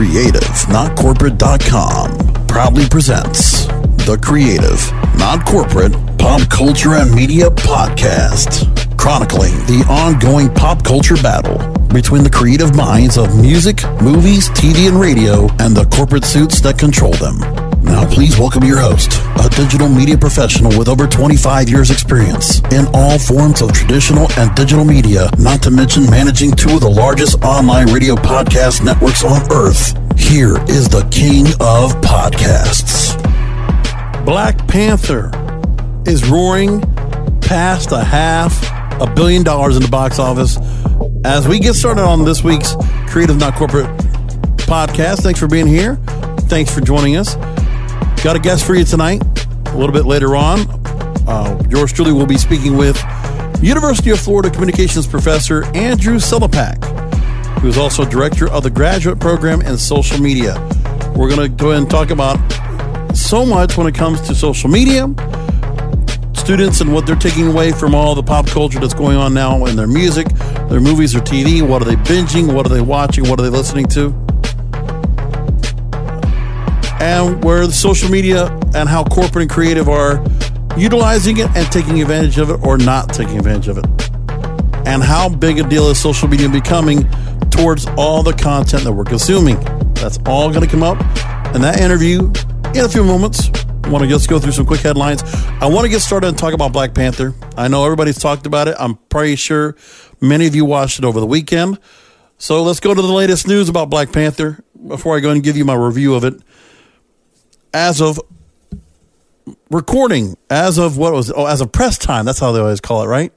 CreativeNotCorporate.com proudly presents the Creative, Not Corporate Pop Culture and Media Podcast, chronicling the ongoing pop culture battle between the creative minds of music, movies, TV, and radio, and the corporate suits that control them. Now, please welcome your host, a digital media professional with over 25 years' experience in all forms of traditional and digital media, not to mention managing two of the largest online radio podcast networks on earth. Here is the king of podcasts. Black Panther is roaring past a half a billion dollars in the box office. As we get started on this week's Creative Not Corporate podcast, thanks for being here. Thanks for joining us. Got a guest for you tonight. A little bit later on, uh, yours truly will be speaking with University of Florida communications professor Andrew Selepak, who is also director of the graduate program in social media. We're going to go ahead and talk about so much when it comes to social media, students and what they're taking away from all the pop culture that's going on now in their music, their movies, or TV. What are they binging? What are they watching? What are they listening to? And where the social media and how corporate and creative are utilizing it and taking advantage of it or not taking advantage of it. And how big a deal is social media becoming towards all the content that we're consuming. That's all going to come up in that interview in a few moments. I want to just go through some quick headlines. I want to get started and talk about Black Panther. I know everybody's talked about it. I'm pretty sure many of you watched it over the weekend. So let's go to the latest news about Black Panther before I go and give you my review of it as of recording, as of what was oh, as of press time. That's how they always call it, right?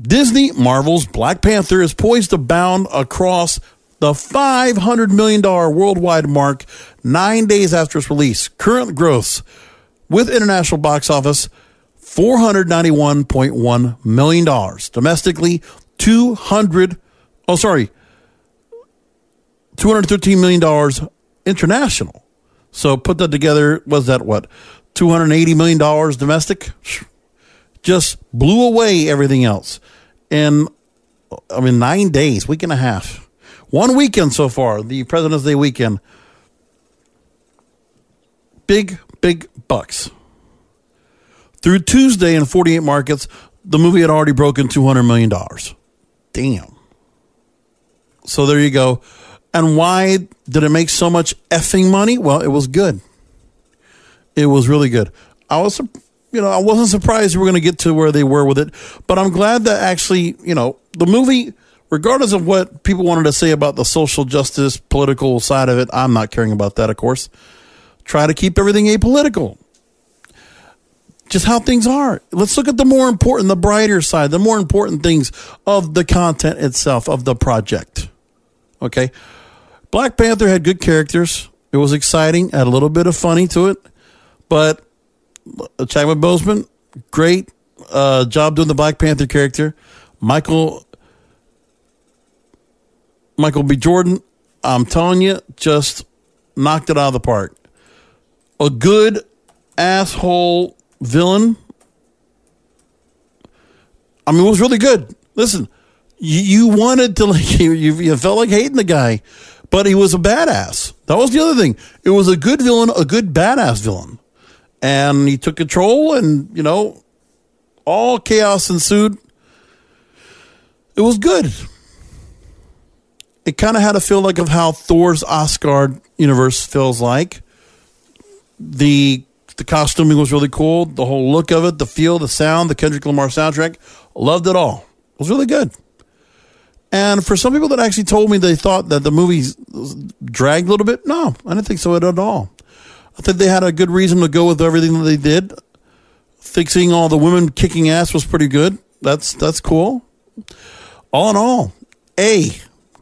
Disney Marvel's Black Panther is poised to bound across the $500 million worldwide mark nine days after its release. Current gross with international box office $491.1 million. Domestically, 200, oh, sorry, $213 million international. So put that together, was that what? $280 million domestic? Just blew away everything else. And I mean, nine days, week and a half. One weekend so far, the President's Day weekend. Big, big bucks. Through Tuesday in 48 markets, the movie had already broken $200 million. Damn. So there you go. And why did it make so much effing money? Well, it was good. It was really good. I was, you know, I wasn't surprised we were going to get to where they were with it, but I'm glad that actually, you know, the movie, regardless of what people wanted to say about the social justice, political side of it, I'm not caring about that, of course. Try to keep everything apolitical. Just how things are. Let's look at the more important, the brighter side, the more important things of the content itself, of the project. Okay. Black Panther had good characters. It was exciting, had a little bit of funny to it, but Chadwick Boseman, great uh, job doing the Black Panther character. Michael Michael B. Jordan, I'm telling you, just knocked it out of the park. A good asshole villain. I mean, it was really good. Listen, you, you wanted to like you, you felt like hating the guy but he was a badass. That was the other thing. It was a good villain, a good badass villain. And he took control and, you know, all chaos ensued. It was good. It kind of had a feel like of how Thor's Asgard universe feels like. The the costuming was really cool. The whole look of it, the feel, the sound, the Kendrick Lamar soundtrack. Loved it all. It was really good. And for some people that actually told me they thought that the movie dragged a little bit, no, I didn't think so at all. I think they had a good reason to go with everything that they did. Fixing all the women kicking ass was pretty good. That's that's cool. All in all, A,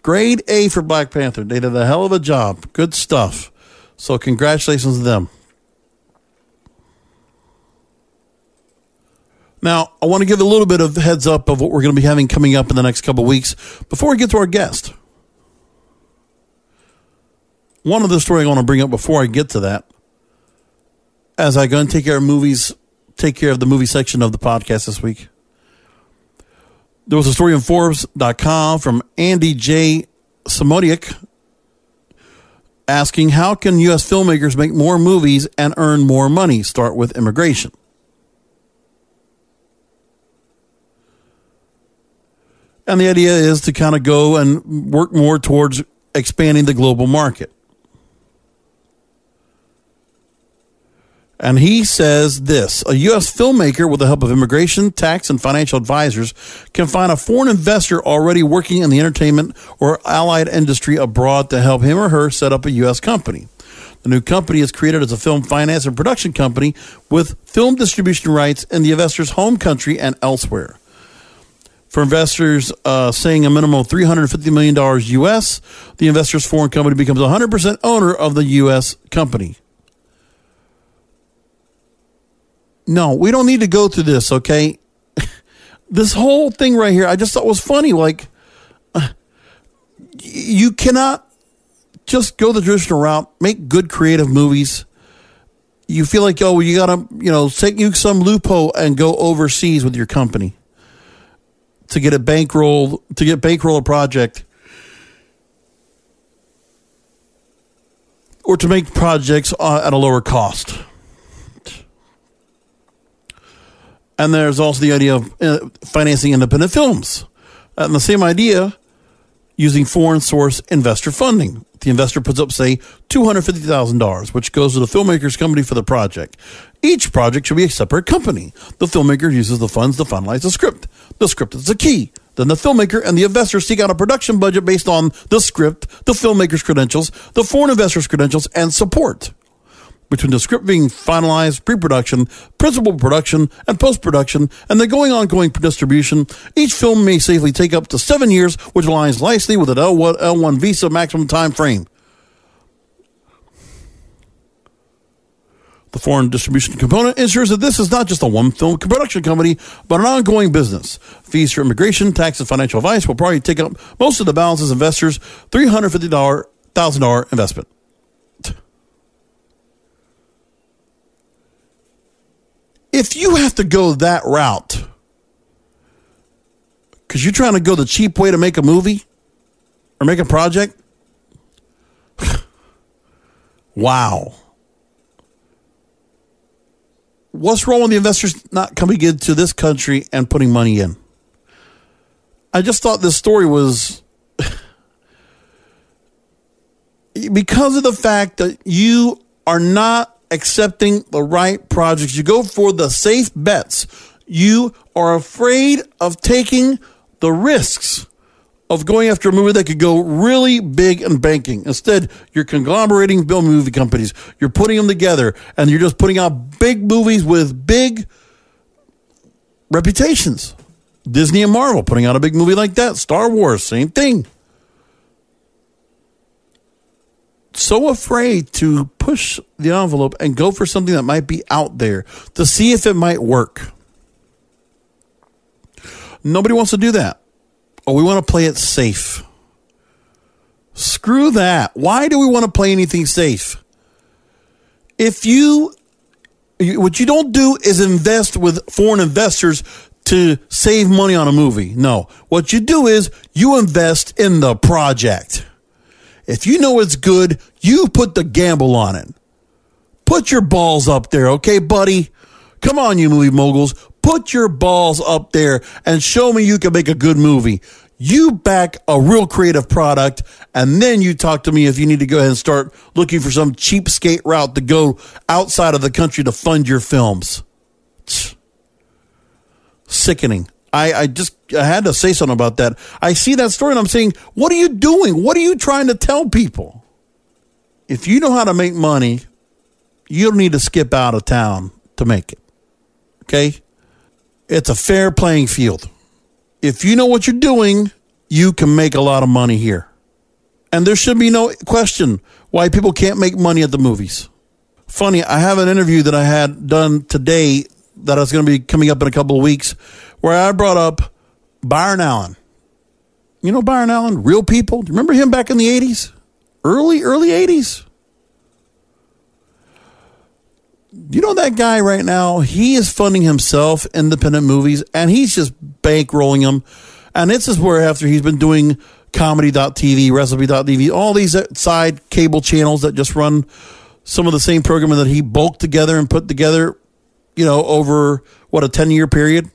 grade A for Black Panther. They did a hell of a job. Good stuff. So congratulations to them. Now, I want to give a little bit of heads up of what we're going to be having coming up in the next couple weeks before we get to our guest. One of the story I want to bring up before I get to that, as I go and take care of movies, take care of the movie section of the podcast this week. There was a story on Forbes.com from Andy J. Semotiuk, asking how can U.S. filmmakers make more movies and earn more money? Start with immigration. And the idea is to kind of go and work more towards expanding the global market. And he says this a U.S. filmmaker, with the help of immigration, tax, and financial advisors, can find a foreign investor already working in the entertainment or allied industry abroad to help him or her set up a U.S. company. The new company is created as a film finance and production company with film distribution rights in the investor's home country and elsewhere. For investors uh, saying a minimum of $350 million U.S., the investor's foreign company becomes 100% owner of the U.S. company. No, we don't need to go through this, okay? this whole thing right here, I just thought was funny. Like, uh, you cannot just go the traditional route, make good creative movies. You feel like, oh, you got to, you know, take you some loophole and go overseas with your company to get a bankroll, to get bankroll a project. Or to make projects uh, at a lower cost. And there's also the idea of uh, financing independent films. And the same idea using foreign source investor funding. The investor puts up, say, $250,000, which goes to the filmmaker's company for the project. Each project should be a separate company. The filmmaker uses the funds to finalize the script. The script is the key. Then the filmmaker and the investor seek out a production budget based on the script, the filmmaker's credentials, the foreign investor's credentials, and support between the script being finalized, pre-production, principal production, and post-production, and the going ongoing distribution, each film may safely take up to seven years, which aligns nicely with an L1, L1 visa maximum time frame. The foreign distribution component ensures that this is not just a one film production company, but an ongoing business. Fees for immigration, tax, and financial advice will probably take up most of the balances investors' $350,000 investment. if you have to go that route because you're trying to go the cheap way to make a movie or make a project, wow. What's wrong with the investors not coming into this country and putting money in? I just thought this story was because of the fact that you are not accepting the right projects. You go for the safe bets. You are afraid of taking the risks of going after a movie that could go really big and banking. Instead, you're conglomerating bill movie companies. You're putting them together and you're just putting out big movies with big reputations. Disney and Marvel putting out a big movie like that. Star Wars, same thing. so afraid to push the envelope and go for something that might be out there to see if it might work. Nobody wants to do that. Or we want to play it safe. Screw that. Why do we want to play anything safe? If you, what you don't do is invest with foreign investors to save money on a movie. No. What you do is you invest in the project. If you know it's good, you put the gamble on it. Put your balls up there, okay, buddy? Come on, you movie moguls. Put your balls up there and show me you can make a good movie. You back a real creative product, and then you talk to me if you need to go ahead and start looking for some cheapskate route to go outside of the country to fund your films. Sickening. I, I just I had to say something about that. I see that story and I'm saying, what are you doing? What are you trying to tell people? If you know how to make money, you don't need to skip out of town to make it. Okay? It's a fair playing field. If you know what you're doing, you can make a lot of money here. And there should be no question why people can't make money at the movies. Funny, I have an interview that I had done today that is going to be coming up in a couple of weeks where I brought up Byron Allen. You know Byron Allen? Real people. Do you remember him back in the 80s? Early, early 80s? You know that guy right now? He is funding himself independent movies and he's just bankrolling them. And this is where after he's been doing comedy.tv, recipe.tv, all these side cable channels that just run some of the same programming that he bulked together and put together, you know, over what a 10 year period.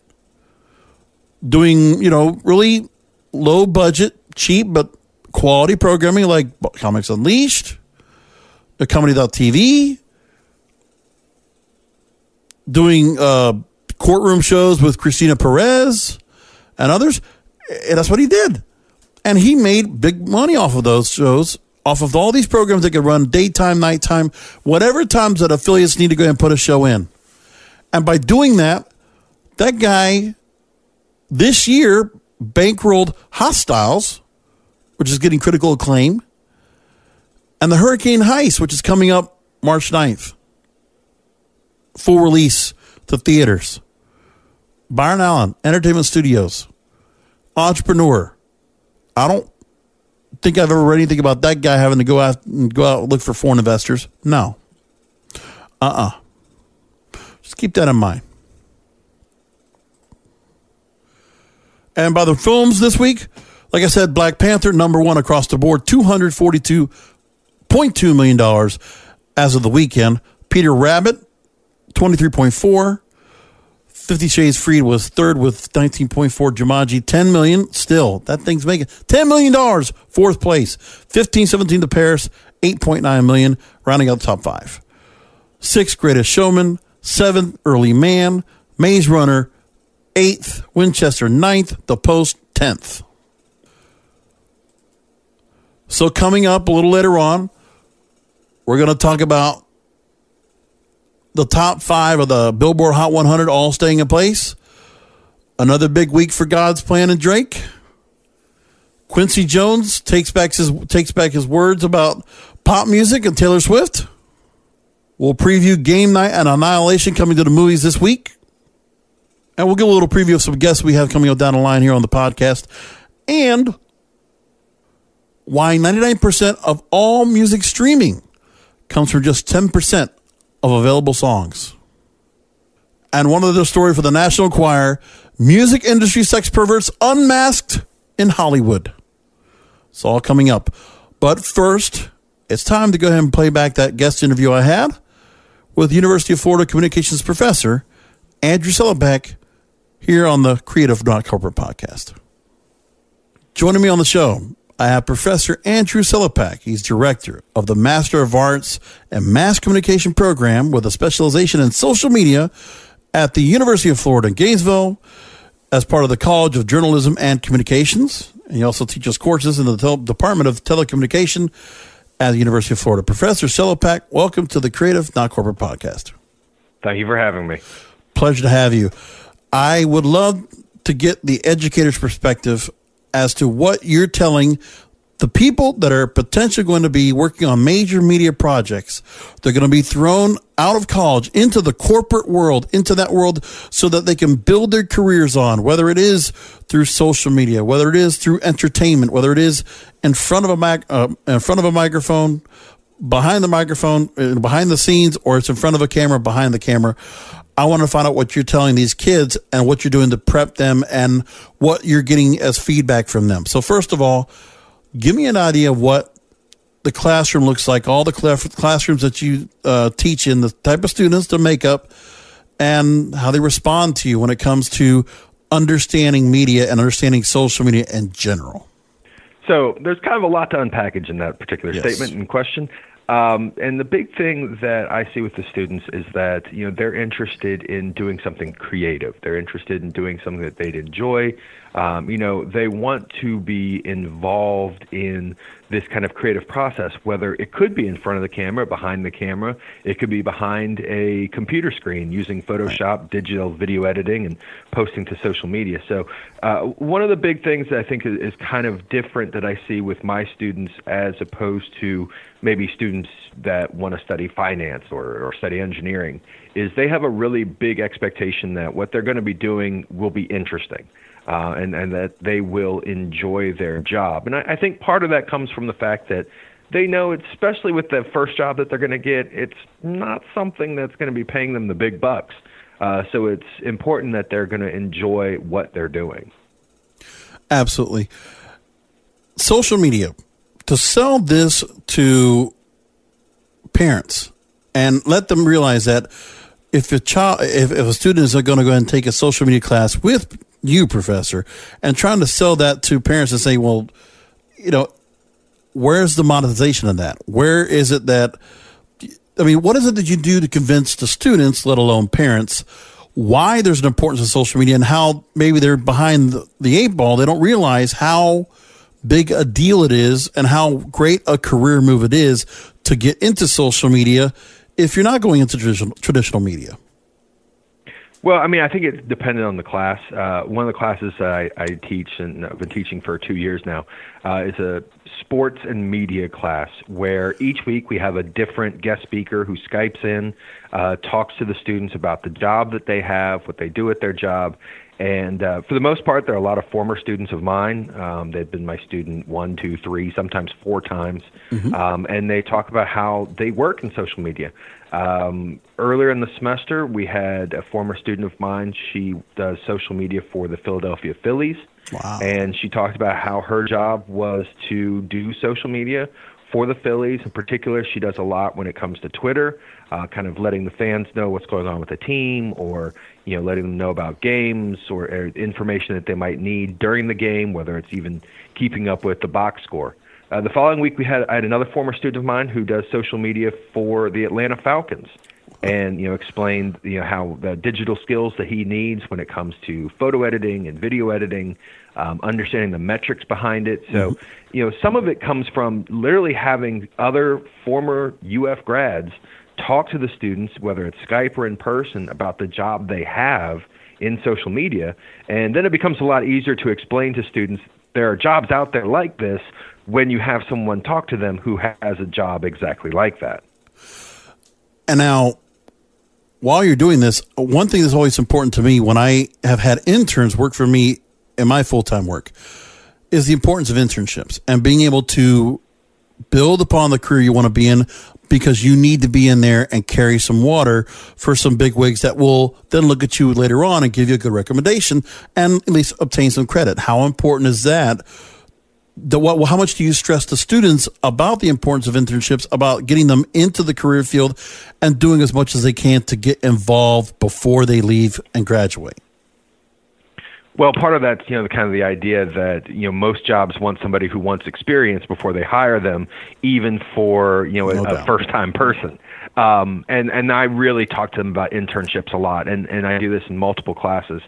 Doing, you know, really low budget, cheap, but quality programming like Comics Unleashed, the comedy.tv, doing uh, courtroom shows with Cristina Perez and others. And that's what he did. And he made big money off of those shows, off of all these programs that could run daytime, nighttime, whatever times that affiliates need to go and put a show in. And by doing that, that guy this year bankrolled Hostiles, which is getting critical acclaim, and the Hurricane Heist, which is coming up March 9th. Full release to theaters. Byron Allen, Entertainment Studios, entrepreneur. I don't think I've ever read anything about that guy having to go out and go out and look for foreign investors. No. Uh uh-uh. uh Just keep that in mind. And by the films this week, like I said, Black Panther, number one across the board, $242.2 million as of the weekend. Peter Rabbit, 23.4. Fifty Shades Freed was third with 19.4. Jumanji, 10 million. Still, that thing's making $10 million. Fourth place. 15, 17 to Paris, 8.9 million, rounding out the top five. Sixth, Greatest Showman. Seventh, Early Man. Maze Runner, eighth. Winchester, ninth. The Post, 10th. So, coming up a little later on, we're going to talk about the top five of the Billboard Hot 100 all staying in place. Another big week for God's Plan and Drake. Quincy Jones takes back his takes back his words about pop music and Taylor Swift. We'll preview Game Night and Annihilation coming to the movies this week. And we'll give a little preview of some guests we have coming up down the line here on the podcast. And why 99% of all music streaming comes from just 10% of available songs. And one of the story for the National Choir, music industry sex perverts unmasked in Hollywood. It's all coming up. But first, it's time to go ahead and play back that guest interview I had with University of Florida communications professor Andrew Selepak here on the Creative Not Corporate podcast. Joining me on the show I have Professor Andrew Selepak. He's director of the Master of Arts and Mass Communication program with a specialization in social media at the University of Florida in Gainesville as part of the College of Journalism and Communications. And he also teaches courses in the Department of Telecommunication at the University of Florida. Professor Selepak, welcome to the Creative Not Corporate podcast. Thank you for having me. Pleasure to have you. I would love to get the educator's perspective as to what you're telling the people that are potentially going to be working on major media projects. They're going to be thrown out of college into the corporate world, into that world so that they can build their careers on, whether it is through social media, whether it is through entertainment, whether it is in front of a mic, uh, in front of a microphone, behind the microphone, uh, behind the scenes, or it's in front of a camera, behind the camera. I want to find out what you're telling these kids and what you're doing to prep them and what you're getting as feedback from them. So, first of all, give me an idea of what the classroom looks like, all the classrooms that you uh, teach in, the type of students to make up, and how they respond to you when it comes to understanding media and understanding social media in general. So, there's kind of a lot to unpackage in that particular yes. statement and question. Um, and the big thing that I see with the students is that you know they're interested in doing something creative. They're interested in doing something that they'd enjoy. Um, you know, they want to be involved in this kind of creative process, whether it could be in front of the camera, behind the camera, it could be behind a computer screen using Photoshop, digital video editing, and posting to social media. So, uh, one of the big things that I think is, is kind of different that I see with my students as opposed to maybe students that want to study finance or, or study engineering is they have a really big expectation that what they're going to be doing will be interesting uh, and, and that they will enjoy their job. And I, I think part of that comes from the fact that they know, especially with the first job that they're going to get, it's not something that's going to be paying them the big bucks. Uh, so it's important that they're going to enjoy what they're doing. Absolutely. social media to sell this to parents and let them realize that if a child, if, if a student is going to go and take a social media class with you, professor, and trying to sell that to parents and say, well, you know, where's the monetization of that? Where is it that, I mean, what is it that you do to convince the students, let alone parents, why there's an importance of social media and how maybe they're behind the, eight ball? They don't realize how big a deal it is and how great a career move it is to get into social media if you're not going into traditional, traditional media? Well, I mean, I think it depended on the class. Uh, one of the classes that I, I teach, and I've been teaching for two years now, uh, is a sports and media class where each week we have a different guest speaker who Skypes in, uh, talks to the students about the job that they have, what they do at their job, and uh, for the most part, there are a lot of former students of mine. Um, they've been my student one, two, three, sometimes four times. Mm-hmm. Um, and they talk about how they work in social media. Um, earlier in the semester, we had a former student of mine. She does social media for the Philadelphia Phillies. Wow. And she talked about how her job was to do social media for the Phillies. In particular, she does a lot when it comes to Twitter, uh, kind of letting the fans know what's going on with the team, or you know, letting them know about games or, or information that they might need during the game, whether it's even keeping up with the box score. Uh, the following week, we had I had another former student of mine who does social media for the Atlanta Falcons, and you know explained you know how the digital skills that he needs when it comes to photo editing and video editing, um, understanding the metrics behind it. So, mm-hmm. you know, some of it comes from literally having other former UF grads talk to the students, whether it's Skype or in person, about the job they have in social media. And then it becomes a lot easier to explain to students there are jobs out there like this when you have someone talk to them who has a job exactly like that. And now, while you're doing this, one thing that's always important to me when I have had interns work for me in my full time work is the importance of internships and being able to build upon the career you want to be in because you need to be in there and carry some water for some big wigs that will then look at you later on and give you a good recommendation and at least obtain some credit. How important is that? The, what, how much do you stress to students about the importance of internships, about getting them into the career field and doing as much as they can to get involved before they leave and graduate? Well, part of that's you know the kind of the idea that you know most jobs want somebody who wants experience before they hire them, even for you know no a, a first time person. Um, and and I really talk to them about internships a lot, and and I do this in multiple classes.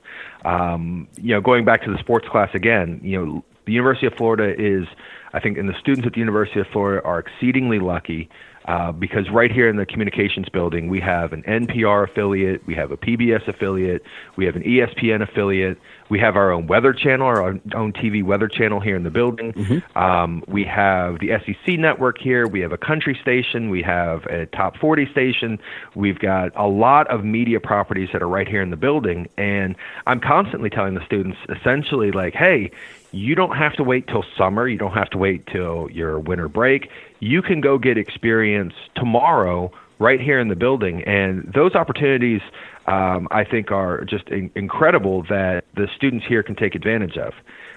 Um, you know, going back to the sports class again, you know, the University of Florida is, I think, and the students at the University of Florida are exceedingly lucky uh, because right here in the communications building, we have an NPR affiliate, we have a PBS affiliate, we have an ESPN affiliate, we have our own weather channel, our own TV weather channel here in the building. Mm-hmm. Um, we have the SEC network here. We have a country station. We have a top 40 station. We've got a lot of media properties that are right here in the building. And I'm constantly telling the students essentially, like, hey, you don't have to wait till summer. You don't have to wait till your winter break. You can go get experience tomorrow right here in the building. And those opportunities, um, I think, are just in- incredible that the students here can take advantage of.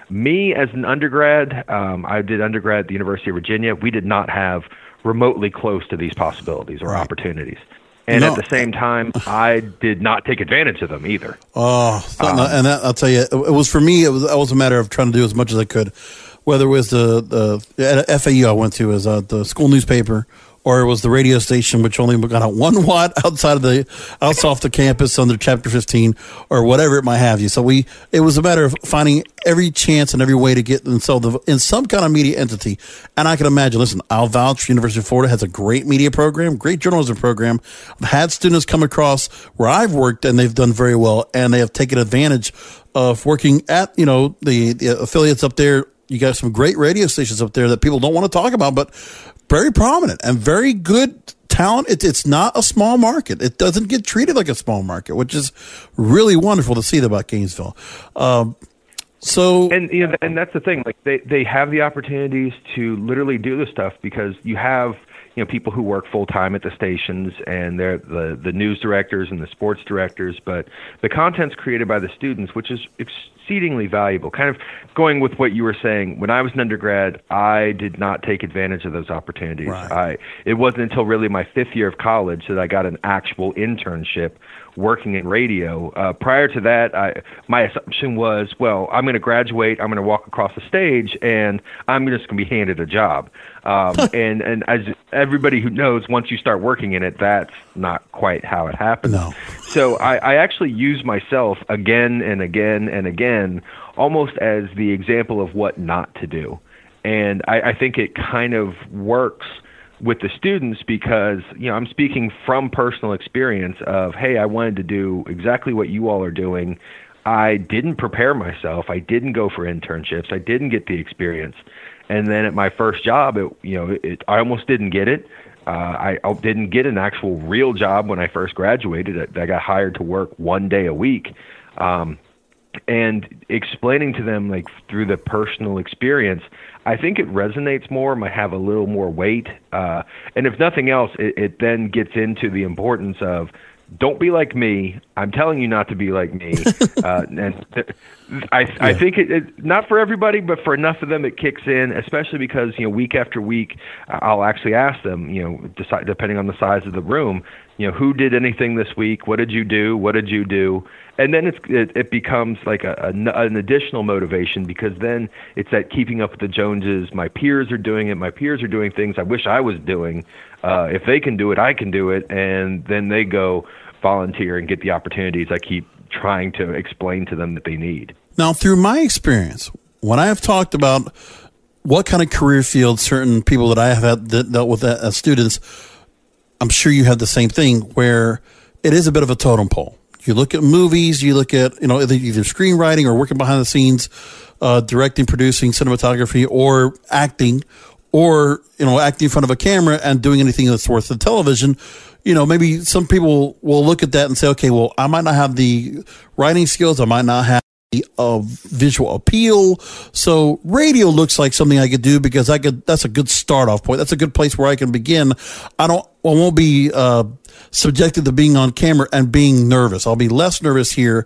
Me, as an undergrad, um, I did undergrad at the University of Virginia. We did not have remotely close to these possibilities or right. opportunities. And no. at the same time, I did not take advantage of them either. Oh, um, and that, I'll tell you, it was for me. It was, it was a matter of trying to do as much as I could. Whether it was the the FAU I went to as uh, the school newspaper, or it was the radio station which only got out one watt outside of the outside off the campus under chapter 15 or whatever it might have you. So we it was a matter of finding every chance and every way to get in so in some kind of media entity. And i can imagine listen i'll vouch university of florida has a great media program great journalism program. I've had students come across where i've worked and they've done very well and they have taken advantage of working at you know the, the affiliates up there. You got some great radio stations up there that people don't want to talk about, but very prominent and very good talent. It, it's not a small market. It doesn't get treated like a small market, which is really wonderful to see about Gainesville. Um, so and you know, and that's the thing. Like they they have the opportunities to literally do this stuff because you have you know people who work full time at the stations and they're the the news directors and the sports directors, but the content's created by the students, which is exceedingly valuable. Kind of going with what you were saying, when I was an undergrad, I did not take advantage of those opportunities. Right. I it wasn't until really my fifth year of college that I got an actual internship working in radio. Uh, prior to that, I, my assumption was, well, I'm going to graduate, I'm going to walk across the stage, and I'm just going to be handed a job. Um, and and as everybody who knows, once you start working in it, that's not quite how it happens. No. So I, I actually use myself again and again and again, almost as the example of what not to do. And I, I think it kind of works with the students because you know I'm speaking from personal experience of hey I wanted to do exactly what you all are doing. I didn't prepare myself. I didn't go for internships. I didn't get the experience. And then at my first job it you know it, I almost didn't get it. Uh, I, I didn't get an actual real job when I first graduated I, I got hired to work one day a week. Um, and explaining to them like through the personal experience i think it resonates more might have a little more weight uh, and if nothing else it, it then gets into the importance of don't be like me i'm telling you not to be like me uh, and th- I, yeah. I think it, it not for everybody but for enough of them it kicks in especially because you know week after week i'll actually ask them you know decide, depending on the size of the room you know who did anything this week what did you do what did you do and then it's it, it becomes like a, a, an additional motivation because then it's that keeping up with the Joneses. My peers are doing it. My peers are doing things I wish I was doing. Uh, if they can do it, I can do it. And then they go volunteer and get the opportunities I keep trying to explain to them that they need. Now, through my experience, when I have talked about what kind of career field certain people that I have had that dealt with as students, I'm sure you have the same thing where it is a bit of a totem pole you look at movies, you look at, you know, either, either screenwriting or working behind the scenes, uh, directing, producing, cinematography, or acting, or, you know, acting in front of a camera and doing anything that's worth the television. You know, maybe some people will look at that and say, okay, well, I might not have the writing skills. I might not have of visual appeal. So radio looks like something I could do because I could, that's a good start off point. That's a good place where I can begin. I don't, I won't be, uh, subjected to being on camera and being nervous. I'll be less nervous here.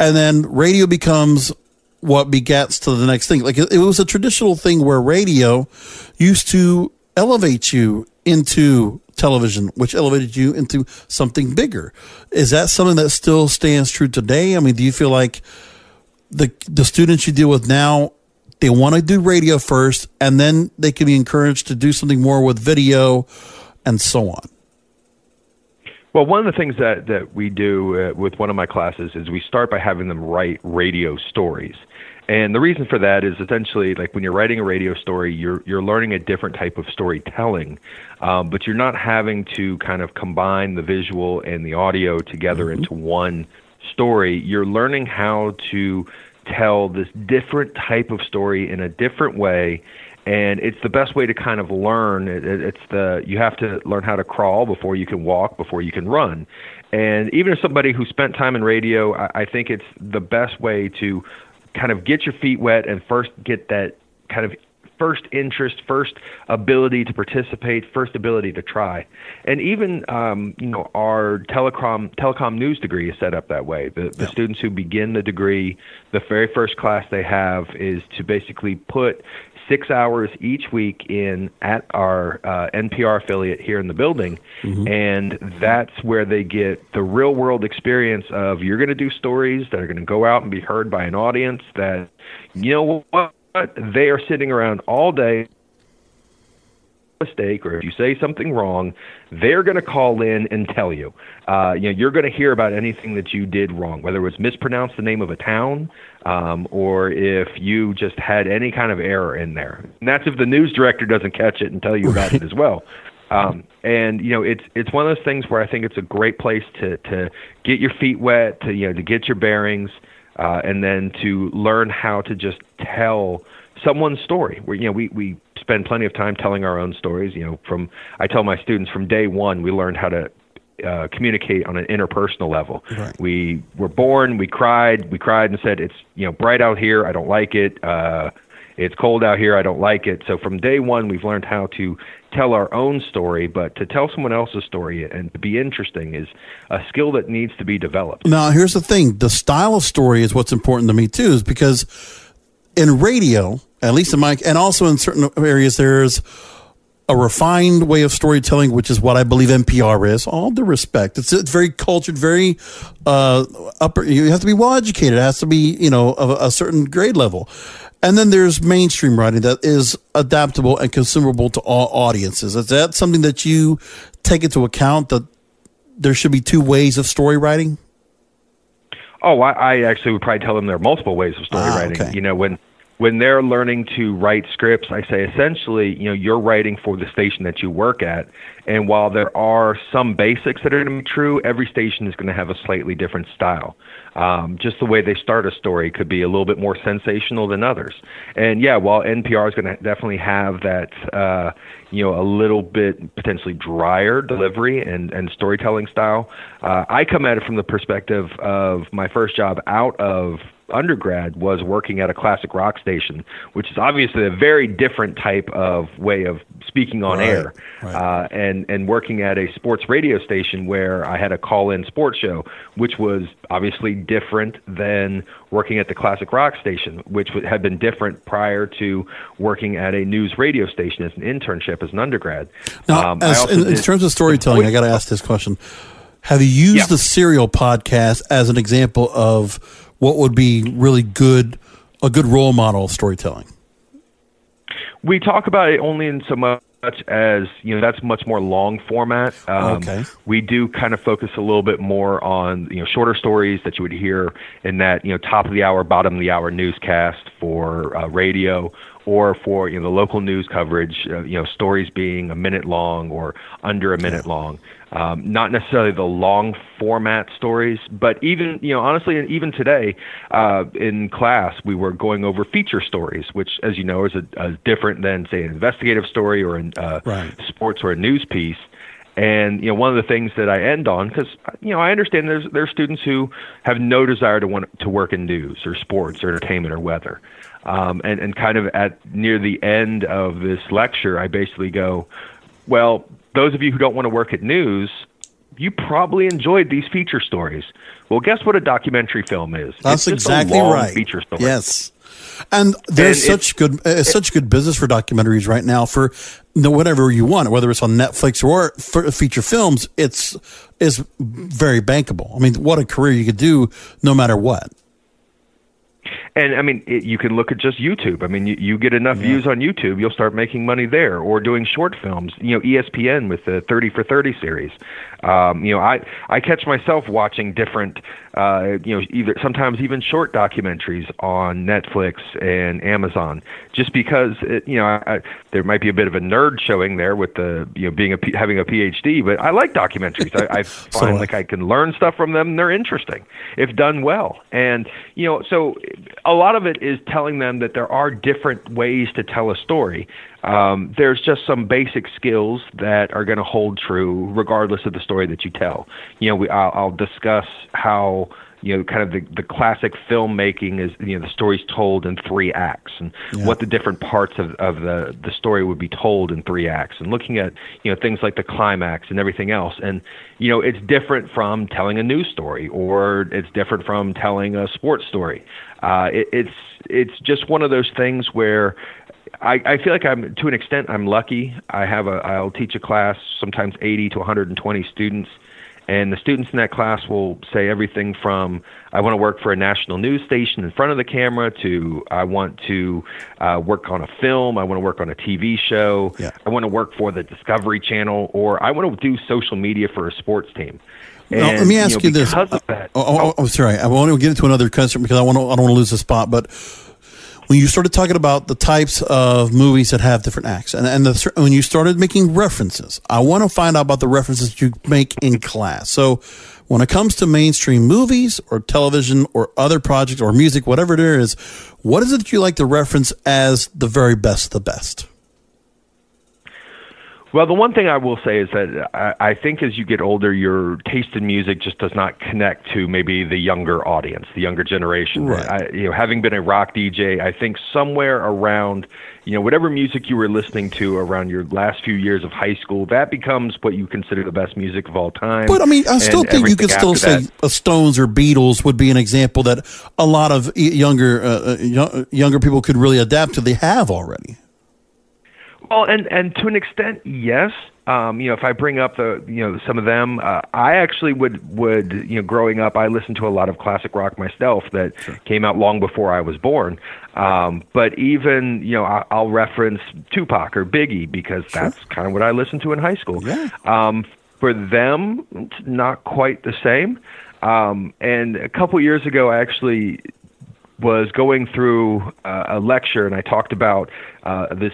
And then radio becomes what begets to the next thing. Like it, it was a traditional thing where radio used to elevate you into television, which elevated you into something bigger. Is that something that still stands true today? I mean, do you feel like the the students you deal with now they want to do radio first and then they can be encouraged to do something more with video and so on well, one of the things that, that we do uh, with one of my classes is we start by having them write radio stories. And the reason for that is essentially like when you're writing a radio story, you're you're learning a different type of storytelling, um, but you're not having to kind of combine the visual and the audio together mm-hmm. into one story, you're learning how to tell this different type of story in a different way and it's the best way to kind of learn. It, it's the you have to learn how to crawl before you can walk before you can run. And even as somebody who spent time in radio I, I think it's the best way to kind of get your feet wet and first get that kind of first interest, first ability to participate, first ability to try. And even um, you know our telecom telecom news degree is set up that way. The, the yeah. students who begin the degree, the very first class they have is to basically put six hours each week in at our uh, NPR affiliate here in the building, mm-hmm. and that's where they get the real world experience of you're going to do stories that are going to go out and be heard by an audience that you know what they are sitting around all day mistake or if you say something wrong, they're going to call in and tell you. Uh, you know, you're going to hear about anything that you did wrong, whether it was mispronounced the name of a town um, or if you just had any kind of error in there. And that's if the news director doesn't catch it and tell you about it as well. Um, and you know, it's it's one of those things where I think it's a great place to to get your feet wet, to you know, to get your bearings, uh, and then to learn how to just tell someone's story. Where you know, we we spend plenty of time telling our own stories. You know, from I tell my students from day one, we learned how to uh, communicate on an interpersonal level. Right. We were born, we cried, we cried and said, "It's you know bright out here. I don't like it. Uh, it's cold out here, I don't like it. So from day one, we've learned how to tell our own story, but to tell someone else's story and to be interesting is a skill that needs to be developed. Now, here's the thing the style of story is what's important to me, too, is because in radio, at least in my, and also in certain areas, there's a refined way of storytelling, which is what I believe NPR is. All due respect, it's, it's very cultured, very uh, upper. You have to be well educated. It has to be, you know, of a, a certain grade level. And then there's mainstream writing that is adaptable and consumable to all audiences. Is that something that you take into account that there should be two ways of story writing? Oh, I, I actually would probably tell them there are multiple ways of story ah, writing. Okay. You know, when when they're learning to write scripts, I say essentially, you know, you're writing for the station that you work at. And while there are some basics that are going to be true, every station is going to have a slightly different style. Um, just the way they start a story could be a little bit more sensational than others. And yeah, while NPR is going to definitely have that, uh, you know, a little bit potentially drier delivery and, and storytelling style, uh, I come at it from the perspective of my first job out of undergrad was working at a classic rock station, which is obviously a very different type of way of speaking on right, air, right. Uh, and and working at a sports radio station where I had a call-in sports show, which was obviously different than working at the classic rock station, which had been different prior to working at a news radio station as an internship as an undergrad. Now, um, as, in, in, terms of storytelling, I got to ask this question. Have you used yeah. the Serial podcast as an example of what would be really good a good role model of storytelling? We talk about it only in so much as you know that's much more long format. Um, okay. We do kind of focus a little bit more on you know shorter stories that you would hear in that you know top of the hour, bottom of the hour newscast for uh, radio or for you know the local news coverage. Uh, you know stories being a minute long or under a minute yeah. long um, not necessarily the long format stories, but even you know honestly, even today uh, in class we were going over feature stories, which, as you know, is a, a different than say an investigative story or a uh, right. sports or a news piece. And you know, one of the things that I end on, because you know, I understand there's there's students who have no desire to want to work in news or sports or entertainment or weather. Um, and and kind of at near the end of this lecture, I basically go, well, those of you who don't want to work at news, you probably enjoyed these feature stories. Well, guess what a documentary film is? That's exactly right. Feature story. Yes. And there's and such good uh, such good business for documentaries right now for you know, whatever you want, whether it's on Netflix or for feature films. It's is very bankable. I mean, what a career you could do no matter what. And I mean, it, you can look at just YouTube. I mean, you, you get enough yeah. views on YouTube, you'll start making money there, or doing short films. You know, ESPN with the 30 for 30 series. Um, you know, I I catch myself watching different, uh, you know, either sometimes even short documentaries on Netflix and Amazon, just because it, you know I, I, there might be a bit of a nerd showing there with the you know being a having a PhD, but I like documentaries. I, I find so, like I can learn stuff from them. and They're interesting if done well, and you know, so a lot of it is telling them that there are different ways to tell a story. Um, there's just some basic skills that are going to hold true regardless of the story that you tell. You know, we, I'll, I'll discuss how you know, kind of the, the classic filmmaking is, you know, the story's told in three acts and yeah. what the different parts of, of the, the story would be told in three acts and looking at, you know, things like the climax and everything else. And, you know, it's different from telling a news story or it's different from telling a sports story. Uh, it, it's, it's just one of those things where I, I feel like I'm to an extent I'm lucky. I have a I'll teach a class sometimes 80 to 120 students, and the students in that class will say everything from I want to work for a national news station in front of the camera to I want to uh, work on a film, I want to work on a TV show, yeah. I want to work for the Discovery Channel, or I want to do social media for a sports team. And, now, let me ask you, know, you this. That, oh, oh, oh, sorry. I want to get into another question because I want to. I don't want to lose the spot. But when you started talking about the types of movies that have different acts, and, and the, when you started making references, I want to find out about the references you make in class. So when it comes to mainstream movies or television or other projects or music, whatever it is, what is it that you like to reference as the very best, the best? Well, the one thing I will say is that I, I think as you get older, your taste in music just does not connect to maybe the younger audience, the younger generation. Right. I, you know, having been a rock DJ, I think somewhere around, you know, whatever music you were listening to around your last few years of high school, that becomes what you consider the best music of all time. But I mean, I still think you could still say that- Stones or Beatles would be an example that a lot of younger uh, uh, younger people could really adapt to. They have already. Well, and and to an extent, yes. Um, you know, if I bring up the you know some of them, uh, I actually would would you know growing up, I listened to a lot of classic rock myself that came out long before I was born. Um, but even you know, I, I'll reference Tupac or Biggie because that's kind of what I listened to in high school. Yeah. Um, for them, it's not quite the same. Um, and a couple years ago, I actually was going through uh, a lecture and I talked about uh, this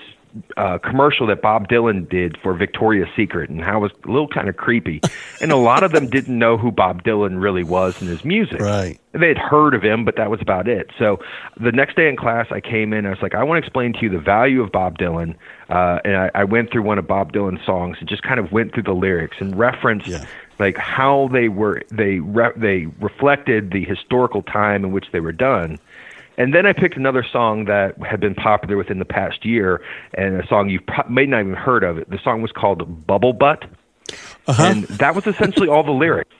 uh, commercial that Bob Dylan did for Victoria's Secret and how it was a little kind of creepy. And a lot of them didn't know who Bob Dylan really was and his music. Right. They had heard of him, but that was about it. So the next day in class, I came in. I was like, I want to explain to you the value of Bob Dylan. Uh, and I, I went through one of Bob Dylan's songs and just kind of went through the lyrics and referenced Yeah. like how they were they re- they reflected the historical time in which they were done. And then I picked another song that had been popular within the past year, and a song you pro- may not even heard of. It. The song was called "Bubble Butt," uh-huh. and that was essentially all the lyrics.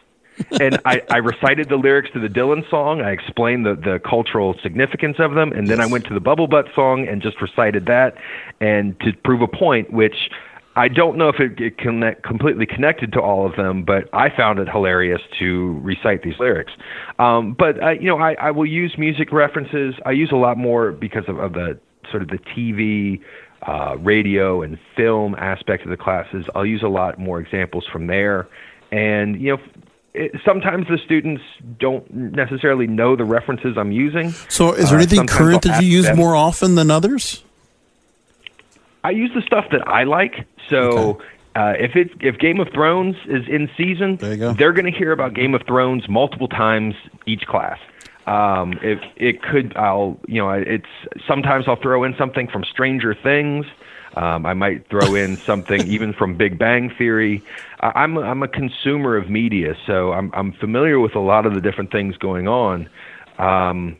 and I, I recited the lyrics to the Dylan song. I explained the, the cultural significance of them, and then I went to the Bubble Butt song and just recited that, and to prove a point, which I don't know if it, it connect, completely connected to all of them, but I found it hilarious to recite these lyrics. Um, but uh, you know, I, I will use music references. I use a lot more because of, of the sort of the TV, uh, radio, and film aspect of the classes. I'll use a lot more examples from there, and you know. It, sometimes the students don't necessarily know the references I'm using. So, is there Uh, anything current I'll that you use them- more often than others? I use the stuff that I like. So uh, if it if Game of Thrones is in season, go. they're going to hear about Game of Thrones multiple times each class. Um, if it could, I'll you know, it's sometimes I'll throw in something from Stranger Things. Um, I might throw in something even from Big Bang Theory. I, I'm a, I'm a consumer of media, so I'm I'm familiar with a lot of the different things going on. Um,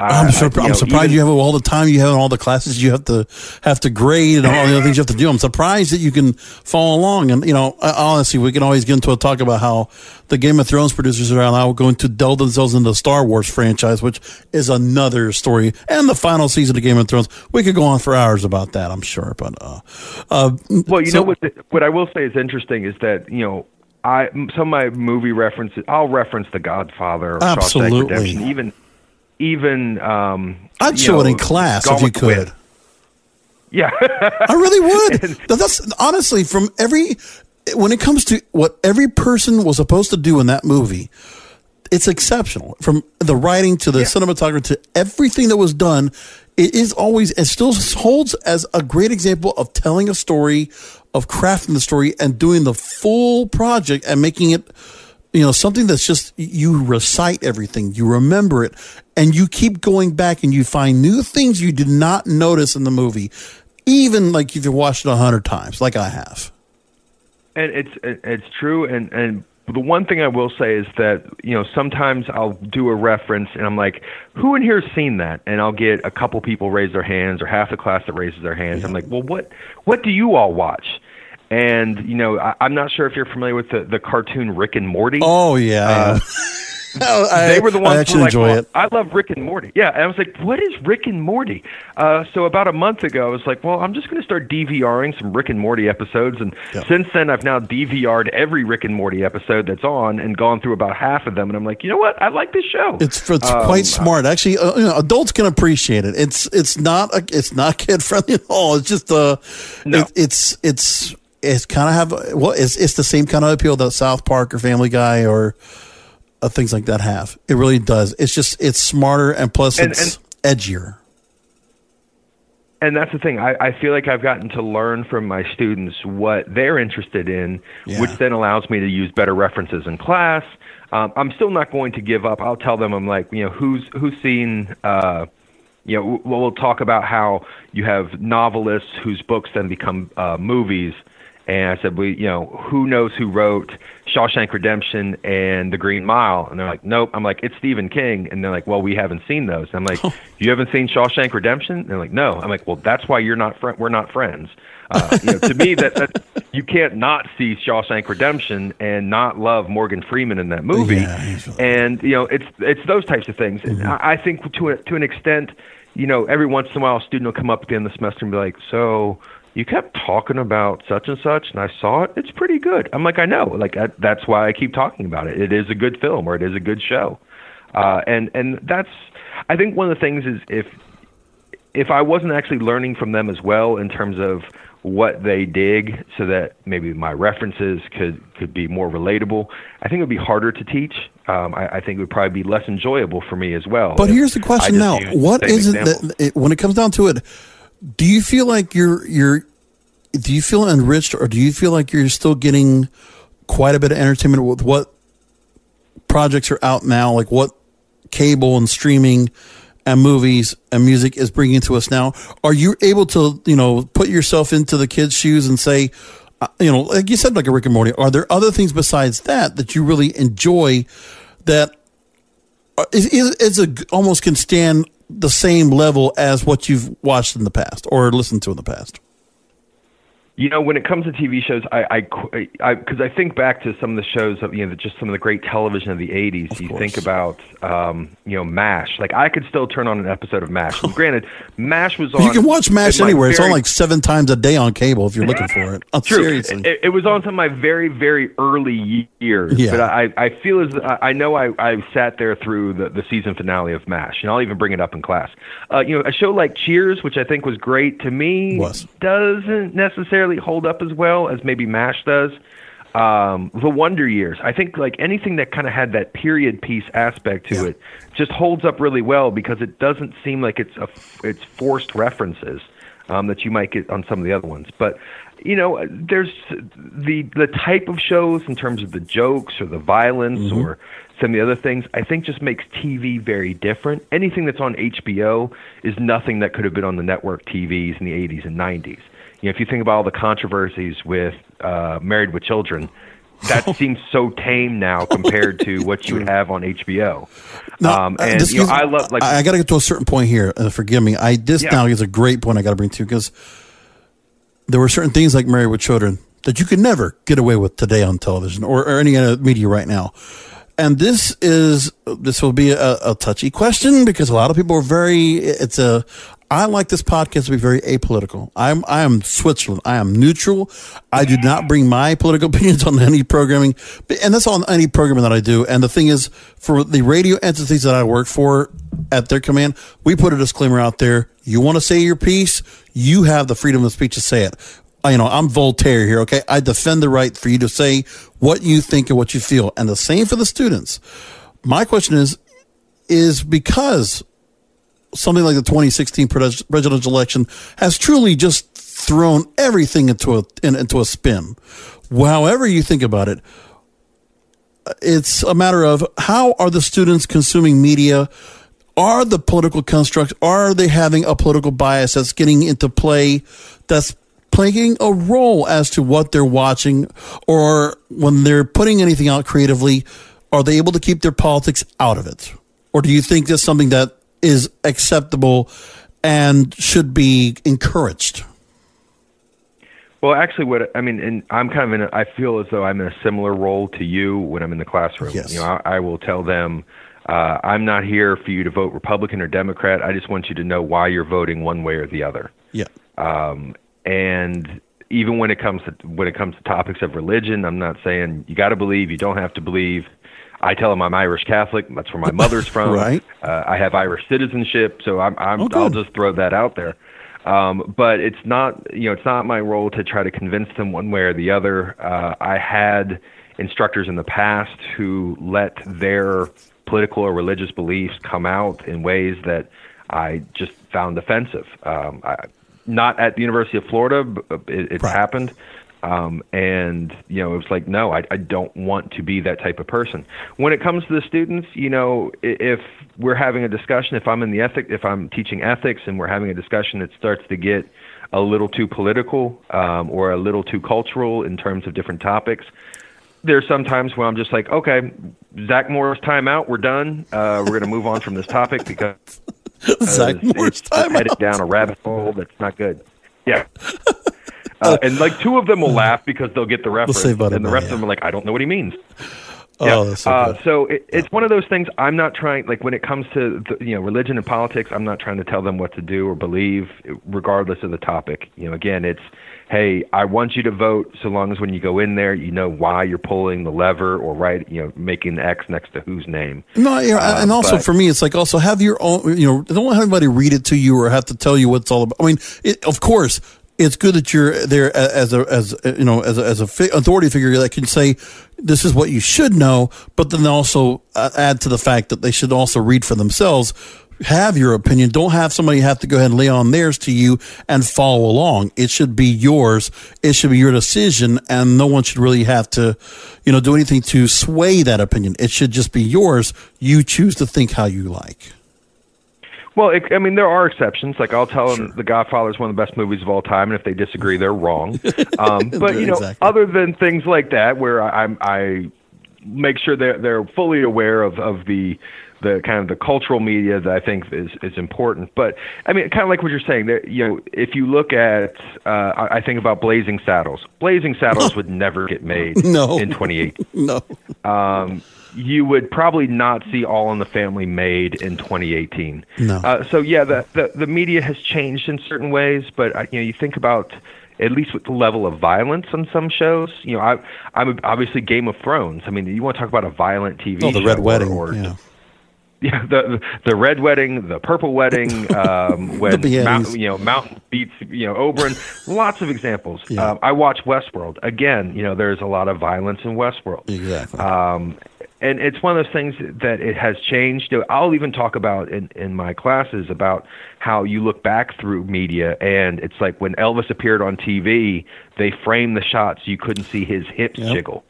I- I'm, I- I'm know, surprised even- you have all the time you have and all the classes you have to have to grade and all the other things you have to do. I'm surprised that you can follow along. And you know, honestly, we can always get into a talk about how the Game of Thrones producers are now going to delve themselves into the Star Wars franchise, which is another story. And the final season of Game of Thrones, we could go on for hours about that. I'm sure, but uh, uh, Well, you so- know what? The, what I will say is interesting is that you know, I some of my movie references. I'll reference The Godfather, Absolutely. Redemption, even even. Um, I'd show know, it in class if you could. Yeah, I really would. That- That's honestly from every when it comes to what every person was supposed to do in that movie. It's exceptional from the writing to the cinematography to everything that was done. It is always it still holds as a great example of telling a story, of crafting the story and doing the full project and making it you know something that's just you recite everything you remember it and you keep going back and you find new things you did not notice in the movie even like if you watched it a hundred times like i have and it's it's true. And and the one thing I will say is that you know sometimes I'll do a reference and I'm like, who in here has seen that? And I'll get a couple people raise their hands or half the class that raises their hands. I'm like, well, what what do you all watch? And you know, I, I'm not sure if you're familiar with the the cartoon Rick and Morty. oh yeah I, they were the I ones who actually like, enjoy well, it I love Rick and Morty. Yeah, and I was like, what is Rick and Morty? Uh, so about a month ago, I was like, well, I'm just going to start DVRing some Rick and Morty episodes, and Yeah. since then, I've now DVR'd every Rick and Morty episode that's on, and gone through about half of them, and I'm like, you know what? I like this show. it's it's Um, quite smart actually uh, you know, adults can appreciate it it's it's not a, it's not kid friendly at all it's just uh No. it, it's it's it's kind of have well it's it's the same kind of appeal that south park or family guy or uh, things like that have it really does it's just it's smarter and plus And- it's edgier and that's the thing. I, I feel like I've gotten to learn from my students what they're interested in, Yeah. which then allows me to use better references in class. Um, I'm still not going to give up. I'll tell them I'm like, you know, who's who's seen. Uh, you know, we'll, we'll talk about how you have novelists whose books then become uh, movies, And I said, "We, you know, who knows who wrote Shawshank Redemption and The Green Mile?" And they're like, "Nope." I'm like, "It's Stephen King." And they're like, "Well, we haven't seen those." I'm like, "You haven't seen Shawshank Redemption?" And they're like, "No." I'm like, "Well, that's why you're not fr- we're not friends." Uh, you know, to me, that, that you can't not see Shawshank Redemption and not love Morgan Freeman in that movie. Yeah, and you know, it's it's those types of things. Mm-hmm. I, I think to a, to an extent, you know, every once in a while, a student will come up at the end of the semester and be like, "So." You kept talking about such and such and I saw it. It's pretty good. I'm like, I know. Like I, that's why I keep talking about it. It is a good film or it is a good show. Uh, and and that's I think one of the things is if if I wasn't actually learning from them as well in terms of what they dig so that maybe my references could could be more relatable. I think it would be harder to teach. Um, I, I, think it would probably be less enjoyable for me as well. But here's the question now: What is it that it, when it comes down to it? Do you feel like you're you're do you feel enriched or do you feel like you're still getting quite a bit of entertainment with what projects are out now? Like what cable and streaming and movies and music is bringing to us now? Are you able to you know put yourself into the kids shoes and say uh, you know like you said like a rick and morty are there other things besides that that you really enjoy that uh, is, is, is a, almost can stand the same level as what you've watched in the past or listened to in the past you know, when it comes to TV shows, I, I, because I, I, think back to some of the shows of you know just some of the great television of the '80s. Of you course. think about, um, you know, MASH. Like I could still turn on an episode of MASH. And granted, MASH was on. You can watch MASH anywhere. Very, it's on like seven times a day on cable if you're looking for it. True. Seriously, it, it, was on some of my very, very early years. Yeah. But I, I feel as I know I, I sat there through the, the season finale of MASH, and I'll even bring it up in class. Uh, you know, a show like Cheers, which I think was great to me, was. doesn't necessarily necessarily hold up as well as maybe MASH does. Um, the Wonder Years, I think, like anything that kind of had that period piece aspect to yeah. it, just holds up really well because it doesn't seem like it's a it's forced references um, that you might get on some of the other ones. But you know, there's the the type of shows in terms of the jokes or the violence mm-hmm. or some of the other things. I think just makes TV very different. Anything that's on HBO is nothing that could have been on the network TVs in the 80s and 90s you know, if you think about all the controversies with uh, Married with Children, that seems so tame now compared to what you would have on HBO. Now, um, uh, and you know, I love like I, I got to get to a certain point here. Uh, forgive me. I this yeah. now is a great point I got to bring to you because there were certain things like Married with Children that you could never get away with today on television or, or any other media right now. And this is this will be a, a touchy question because a lot of people are very. It's a I like this podcast to be very apolitical. I'm I am Switzerland. I am neutral. I do not bring my political opinions on any programming, and that's on any programming that I do. And the thing is, for the radio entities that I work for at their command, we put a disclaimer out there. You want to say your piece, you have the freedom of speech to say it. I, you know, I'm Voltaire here. Okay, I defend the right for you to say what you think and what you feel, and the same for the students. My question is, is because something like the 2016 presidential election has truly just thrown everything into a in, into a spin. However you think about it, uh, it's a matter of how are the students consuming media? Are the political constructs are they having a political bias that's getting into play that's playing a role as to what they're watching or when they're putting anything out creatively are they able to keep their politics out of it or do you think that's something that is acceptable and should be encouraged? Well, actually, what I mean, and I'm kind of in. A, I feel as though I'm in a similar role to you when I'm in the classroom. Yes. You know, I, I will tell them, uh, I'm not here for you to vote Republican or Democrat. I just want you to know why you're voting one way or the other. Yeah. Um, and even when it comes to when it comes to topics of religion, I'm not saying you got to believe, you don't have to believe. I tell them I'm Irish Catholic. That's where my mother's from. right. Uh, I have Irish citizenship, so I'm, I'm oh, I'll just throw that out there. Um, but it's not, you know, it's not my role to try to convince them one way or the other. Uh, I had instructors in the past who let their political or religious beliefs come out in ways that I just found offensive. Um, I, not at the University of Florida, but it, it's right. happened. Um, and you know, it was like, no, I, I don't want to be that type of person. When it comes to the students, you know, if we're having a discussion, if I'm in the ethic, if I'm teaching ethics, and we're having a discussion that starts to get a little too political um, or a little too cultural in terms of different topics. There's sometimes where I'm just like, okay, Zach Morris timeout. We're done. Uh, we're going to move on from this topic because Zach Morris it's headed down a rabbit hole that's not good. Yeah. Uh, and like two of them will laugh because they'll get the reference, and the rest yeah. of them are like, I don't know what he means. Oh, yeah. that's so, uh, so it, it's yeah. one of those things. I'm not trying, like when it comes to the, you know religion and politics, I'm not trying to tell them what to do or believe, regardless of the topic. You know, again, it's hey, I want you to vote so long as when you go in there, you know why you're pulling the lever or right, you know, making the X next to whose name. No, yeah, uh, and also but, for me, it's like also have your own. You know, don't have anybody read it to you or have to tell you what it's all about. I mean, it, of course, it's good that you're there as a as you know as a, as a fi- authority figure that can say this is what you should know, but then also uh, add to the fact that they should also read for themselves. Have your opinion. Don't have somebody have to go ahead and lay on theirs to you and follow along. It should be yours. It should be your decision, and no one should really have to, you know, do anything to sway that opinion. It should just be yours. You choose to think how you like. Well, it, I mean, there are exceptions. Like I'll tell them, The Godfather is one of the best movies of all time, and if they disagree, they're wrong. Um, but you know, exactly. other than things like that, where I, I, I make sure they're they're fully aware of of the the kind of the cultural media that I think is is important. But I mean, kind of like what you're saying. That you know, if you look at, uh, I, think about Blazing Saddles. Blazing Saddles would never get made no. in 2018. no. Um, you would probably not see All in the Family made in 2018. No. Uh, so yeah, the, the the media has changed in certain ways, but uh, you know, you think about at least with the level of violence on some shows. You know, I I'm obviously Game of Thrones. I mean, you want to talk about a violent TV oh, the Red Wedding, or, yeah. Yeah, the the red wedding, the purple wedding, um, when Mount, you know Mountain beats you know Oberyn. Lots of examples. Yeah. Um, I watch Westworld again. You know, there's a lot of violence in Westworld. Exactly. Um, and it's one of those things that it has changed. I'll even talk about in, in my classes about how you look back through media, and it's like when Elvis appeared on TV, they framed the shots so you couldn't see his hips yep. jiggle.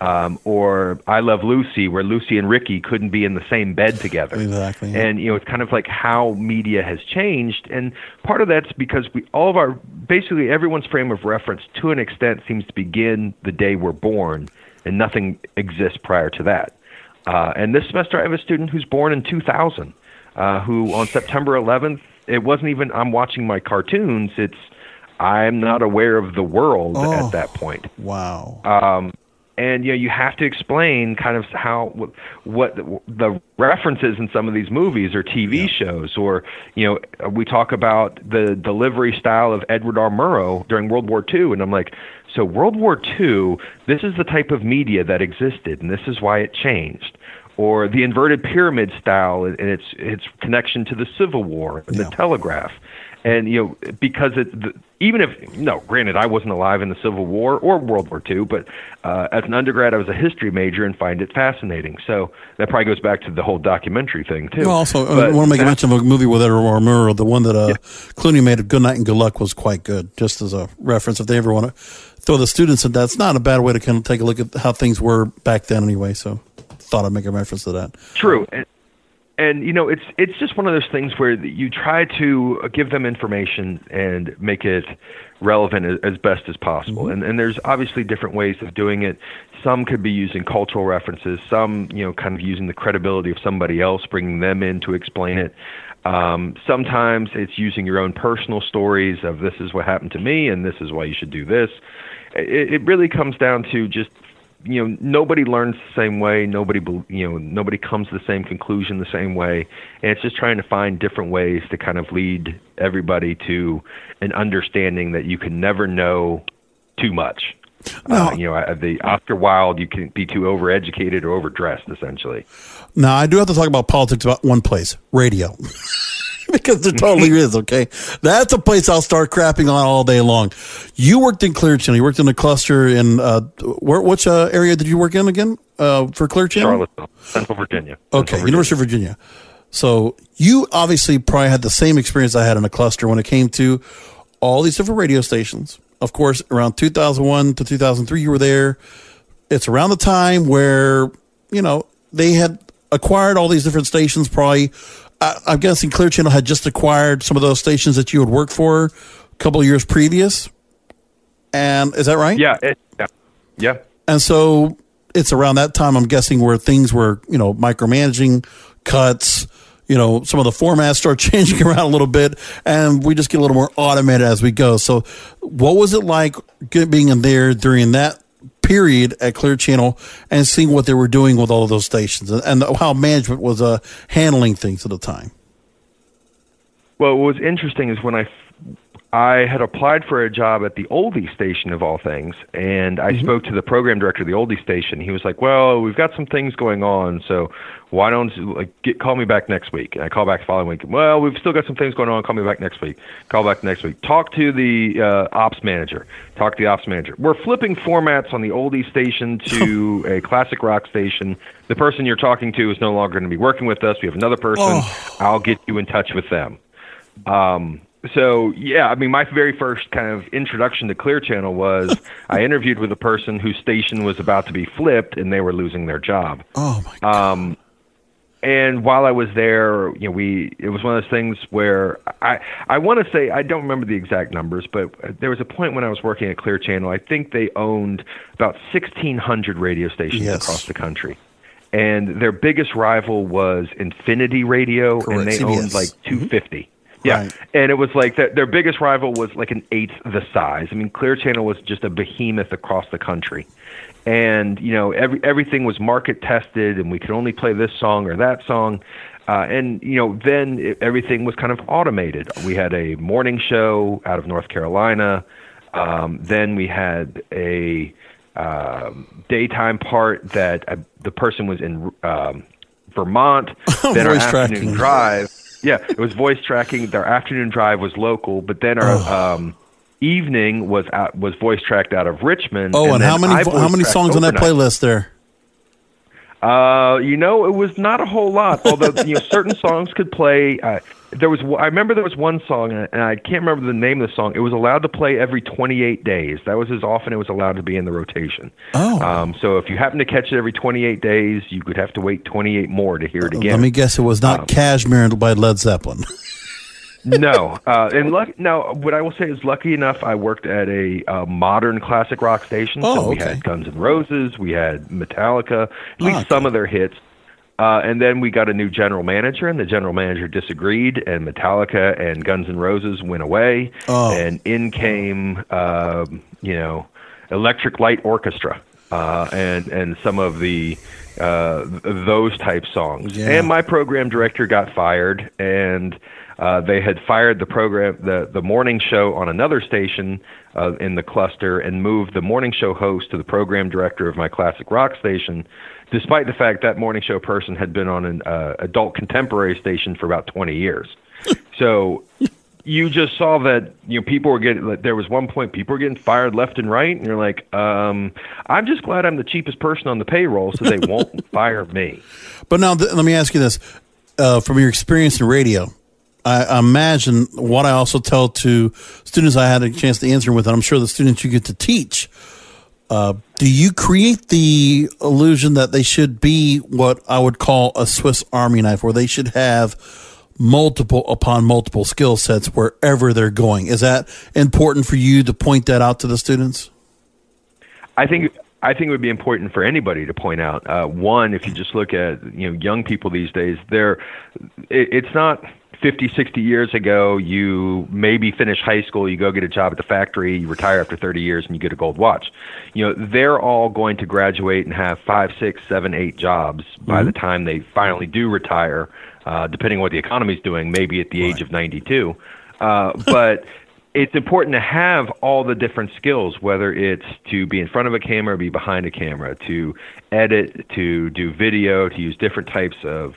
Um, or I Love Lucy, where Lucy and Ricky couldn't be in the same bed together. Exactly. Yeah. And you know, it's kind of like how media has changed, and part of that's because we all of our basically everyone's frame of reference to an extent seems to begin the day we're born and nothing exists prior to that. Uh, and this semester, I have a student who's born in 2000, uh, who on September 11th, it wasn't even I'm watching my cartoons. It's I'm not aware of the world oh, at that point. Wow. Um, and you know you have to explain kind of how what what the references in some of these movies or TV yeah. shows or you know we talk about the delivery style of Edward R. Murrow during World War II and I'm like so World War II this is the type of media that existed and this is why it changed or the inverted pyramid style and its its connection to the Civil War and yeah. the telegraph and you know because it the, even if no granted i wasn't alive in the civil war or world war ii but uh, as an undergrad i was a history major and find it fascinating. So that probably goes back to the whole documentary thing too. Well, also but, i want to make a mention of a movie with edward Murrow, the one that uh, yeah. clooney made of good night and good luck was quite good just as a reference if they ever want to throw the students at that, it's not a bad way to kind of take a look at how things were back then anyway so thought i'd make a reference to that. True and, and you know it's it's just one of those things where you try to give them information and make it relevant as best as possible. Mm-hmm. and and there's obviously different ways of doing it. Some could be using cultural references. Some you know kind of using the credibility of somebody else bringing them in to explain it. Um, sometimes it's using your own personal stories of this is what happened to me and this is why you should do this. It, it really comes down to just you know nobody learns the same way nobody you know nobody comes to the same conclusion the same way and it's just trying to find different ways to kind of lead everybody to an understanding that you can never know too much no. Uh, you know, the Oscar Wilde, you can be too overeducated or overdressed, essentially. Now, I do have to talk about politics about one place radio. because there totally is. Okay, that's a place I'll start crapping on all day long. You worked in Clear Channel. You worked in a cluster in uh, where? Which uh, area did you work in again uh, for Clear Channel? Charlottesville, Central Virginia. Central okay, Virginia. University of Virginia. So you obviously probably had the same experience I had in a cluster when it came to all these different radio stations. Of course, around 2001 to 2003, you were there. It's around the time where you know they had acquired all these different stations, probably I, am guessing Clear Channel had just acquired some of those stations that you had worked for a couple of years previous. And is that right? Yeah. It, yeah. Yeah. And so it's around that time, I'm guessing, where things were, you know, micromanaging, cuts, you know, some of the formats start changing around a little bit, and we just get a little more automated as we go. So, what was it like being in there during that period at Clear Channel and seeing what they were doing with all of those stations and, and how management was uh, handling things at the time? Well, what was interesting is when I I had applied for a job at the oldie station of all things, and I mm-hmm. spoke to the program director of the oldie station. He was like, "Well, we've got some things going on, so why don't like get, call me back next week?" And I call back the following week. Well, we've still got some things going on. Call me back next week. Call back next week. Talk to the uh, ops manager. Talk to the ops manager. We're flipping formats on the oldie station to a classic rock station. The person you're talking to is no longer going to be working with us. We have another person. Oh. I'll get you in touch with them. Um, so yeah, I mean, my very first kind of introduction to Clear Channel was I interviewed with a person whose station was about to be flipped, and they were losing their job. Oh my god. Um, and while I was there, you know, we it was one of those things where I I want to say I don't remember the exact numbers, but there was a point when I was working at Clear Channel. I think they owned about 1,600 radio stations yes. across the country and their biggest rival was Infinity Radio, Correct. and they CBS. owned like 250. Yeah, right. and it was like that. Their biggest rival was like an eighth the size. I mean, Clear Channel was just a behemoth across the country, and you know every everything was market tested, and we could only play this song or that song. Uh, and you know, then it, everything was kind of automated. We had a morning show out of North Carolina. Um, then we had a um, daytime part that uh, the person was in um, Vermont. then our afternoon tracking. drive yeah, it was voice tracking. Their afternoon drive was local, but then our oh. um, evening was out, was voice tracked out of Richmond. Oh, and, and how many how many songs overnight. on that playlist there? Uh, you know, it was not a whole lot. Although you know, certain songs could play. Uh, there was I remember there was one song, and I can't remember the name of the song. It was allowed to play every 28 days. That was as often it was allowed to be in the rotation. Oh, um, so if you happen to catch it every 28 days, you could have to wait 28 more to hear it again. Let me guess, it was not um, "Kashmir" by Led Zeppelin. no, uh, and luck, now what I will say is, lucky enough, I worked at a uh, modern classic rock station. Oh, so we okay. had Guns N' Roses, we had Metallica, at least oh, okay. some of their hits. Uh, and then we got a new general manager, and the general manager disagreed, and Metallica and Guns N' Roses went away, oh. and in came, uh, you know, Electric Light Orchestra, uh, and and some of the uh, those type songs. Yeah. And my program director got fired, and uh, they had fired the program, the the morning show on another station uh, in the cluster, and moved the morning show host to the program director of my classic rock station despite the fact that morning show person had been on an uh, adult contemporary station for about 20 years. so you just saw that you know people were getting like, there was one point people were getting fired left and right and you're like um, i'm just glad i'm the cheapest person on the payroll so they won't fire me but now th- let me ask you this uh, from your experience in radio I imagine what I also tell to students I had a chance to answer with, and I'm sure the students you get to teach uh, do you create the illusion that they should be what I would call a Swiss Army knife, where they should have multiple upon multiple skill sets wherever they're going? Is that important for you to point that out to the students? I think I think it would be important for anybody to point out. Uh, one, if you just look at you know young people these days, they're it, it's not 50, 60 years ago, you maybe finish high school, you go get a job at the factory, you retire after 30 years, and you get a gold watch. You know, they're all going to graduate and have five, six, seven, eight jobs mm-hmm. by the time they finally do retire, uh, depending on what the economy's doing, maybe at the right. age of 92. Uh, but it's important to have all the different skills, whether it's to be in front of a camera, be behind a camera, to edit, to do video, to use different types of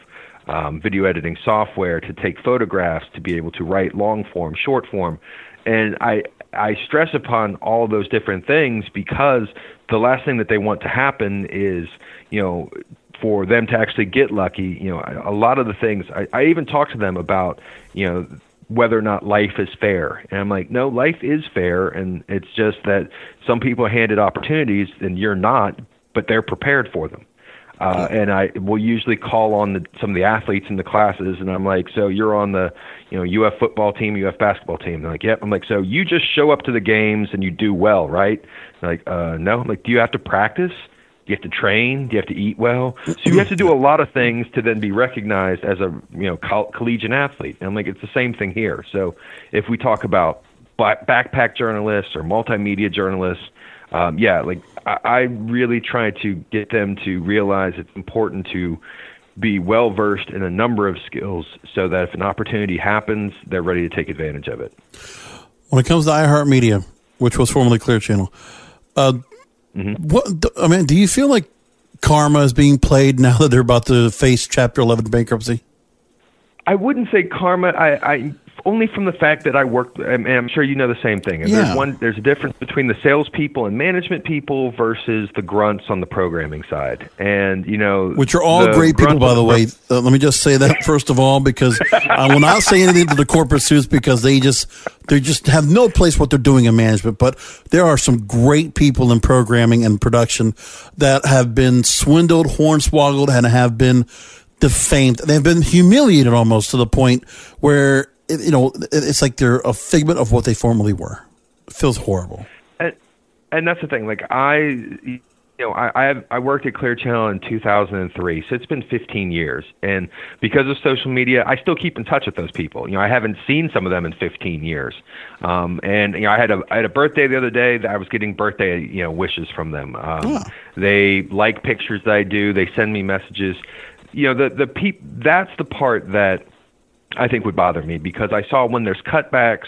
um, video editing software to take photographs, to be able to write long form, short form. And I, I stress upon all those different things because the last thing that they want to happen is, you know, for them to actually get lucky. You know, a lot of the things I, I even talk to them about, you know, whether or not life is fair. And I'm like, no, life is fair, and it's just that some people are handed opportunities and you're not, but they're prepared for them. Uh, and I will usually call on the, some of the athletes in the classes, and I'm like, "So you're on the, you know, UF football team, UF basketball team?" They're like, "Yep." I'm like, "So you just show up to the games and you do well, right?" They're like, uh, "No." I'm like, "Do you have to practice? Do you have to train? Do you have to eat well?" So you have to do a lot of things to then be recognized as a, you know, coll- collegiate athlete. And I'm like, it's the same thing here. So if we talk about backpack journalists or multimedia journalists, um, yeah, like I, I really try to get them to realize it's important to be well versed in a number of skills so that if an opportunity happens, they're ready to take advantage of it. When it comes to iHeartMedia, which was formerly Clear Channel, uh, mm-hmm. what I mean, do you feel like karma is being played now that they're about to face Chapter 11 bankruptcy? I wouldn't say karma. I, I only from the fact that I work, and I'm sure you know the same thing. Yeah. There's one. There's a difference between the salespeople and management people versus the grunts on the programming side, and you know, which are all great people, by the, the way. Uh, let me just say that first of all, because I will not say anything to the corporate suits because they just they just have no place what they're doing in management. But there are some great people in programming and production that have been swindled, hornswoggled, and have been defamed. They've been humiliated almost to the point where it, you know it's like they're a figment of what they formerly were. It feels horrible. And and that's the thing. Like I, you know, I I, have, I worked at Clear Channel in 2003, so it's been 15 years. And because of social media, I still keep in touch with those people. You know, I haven't seen some of them in 15 years. Um, and you know, I had a I had a birthday the other day that I was getting birthday you know wishes from them. Um, yeah. They like pictures that I do. They send me messages you know the the peop that's the part that I think would bother me because I saw when there's cutbacks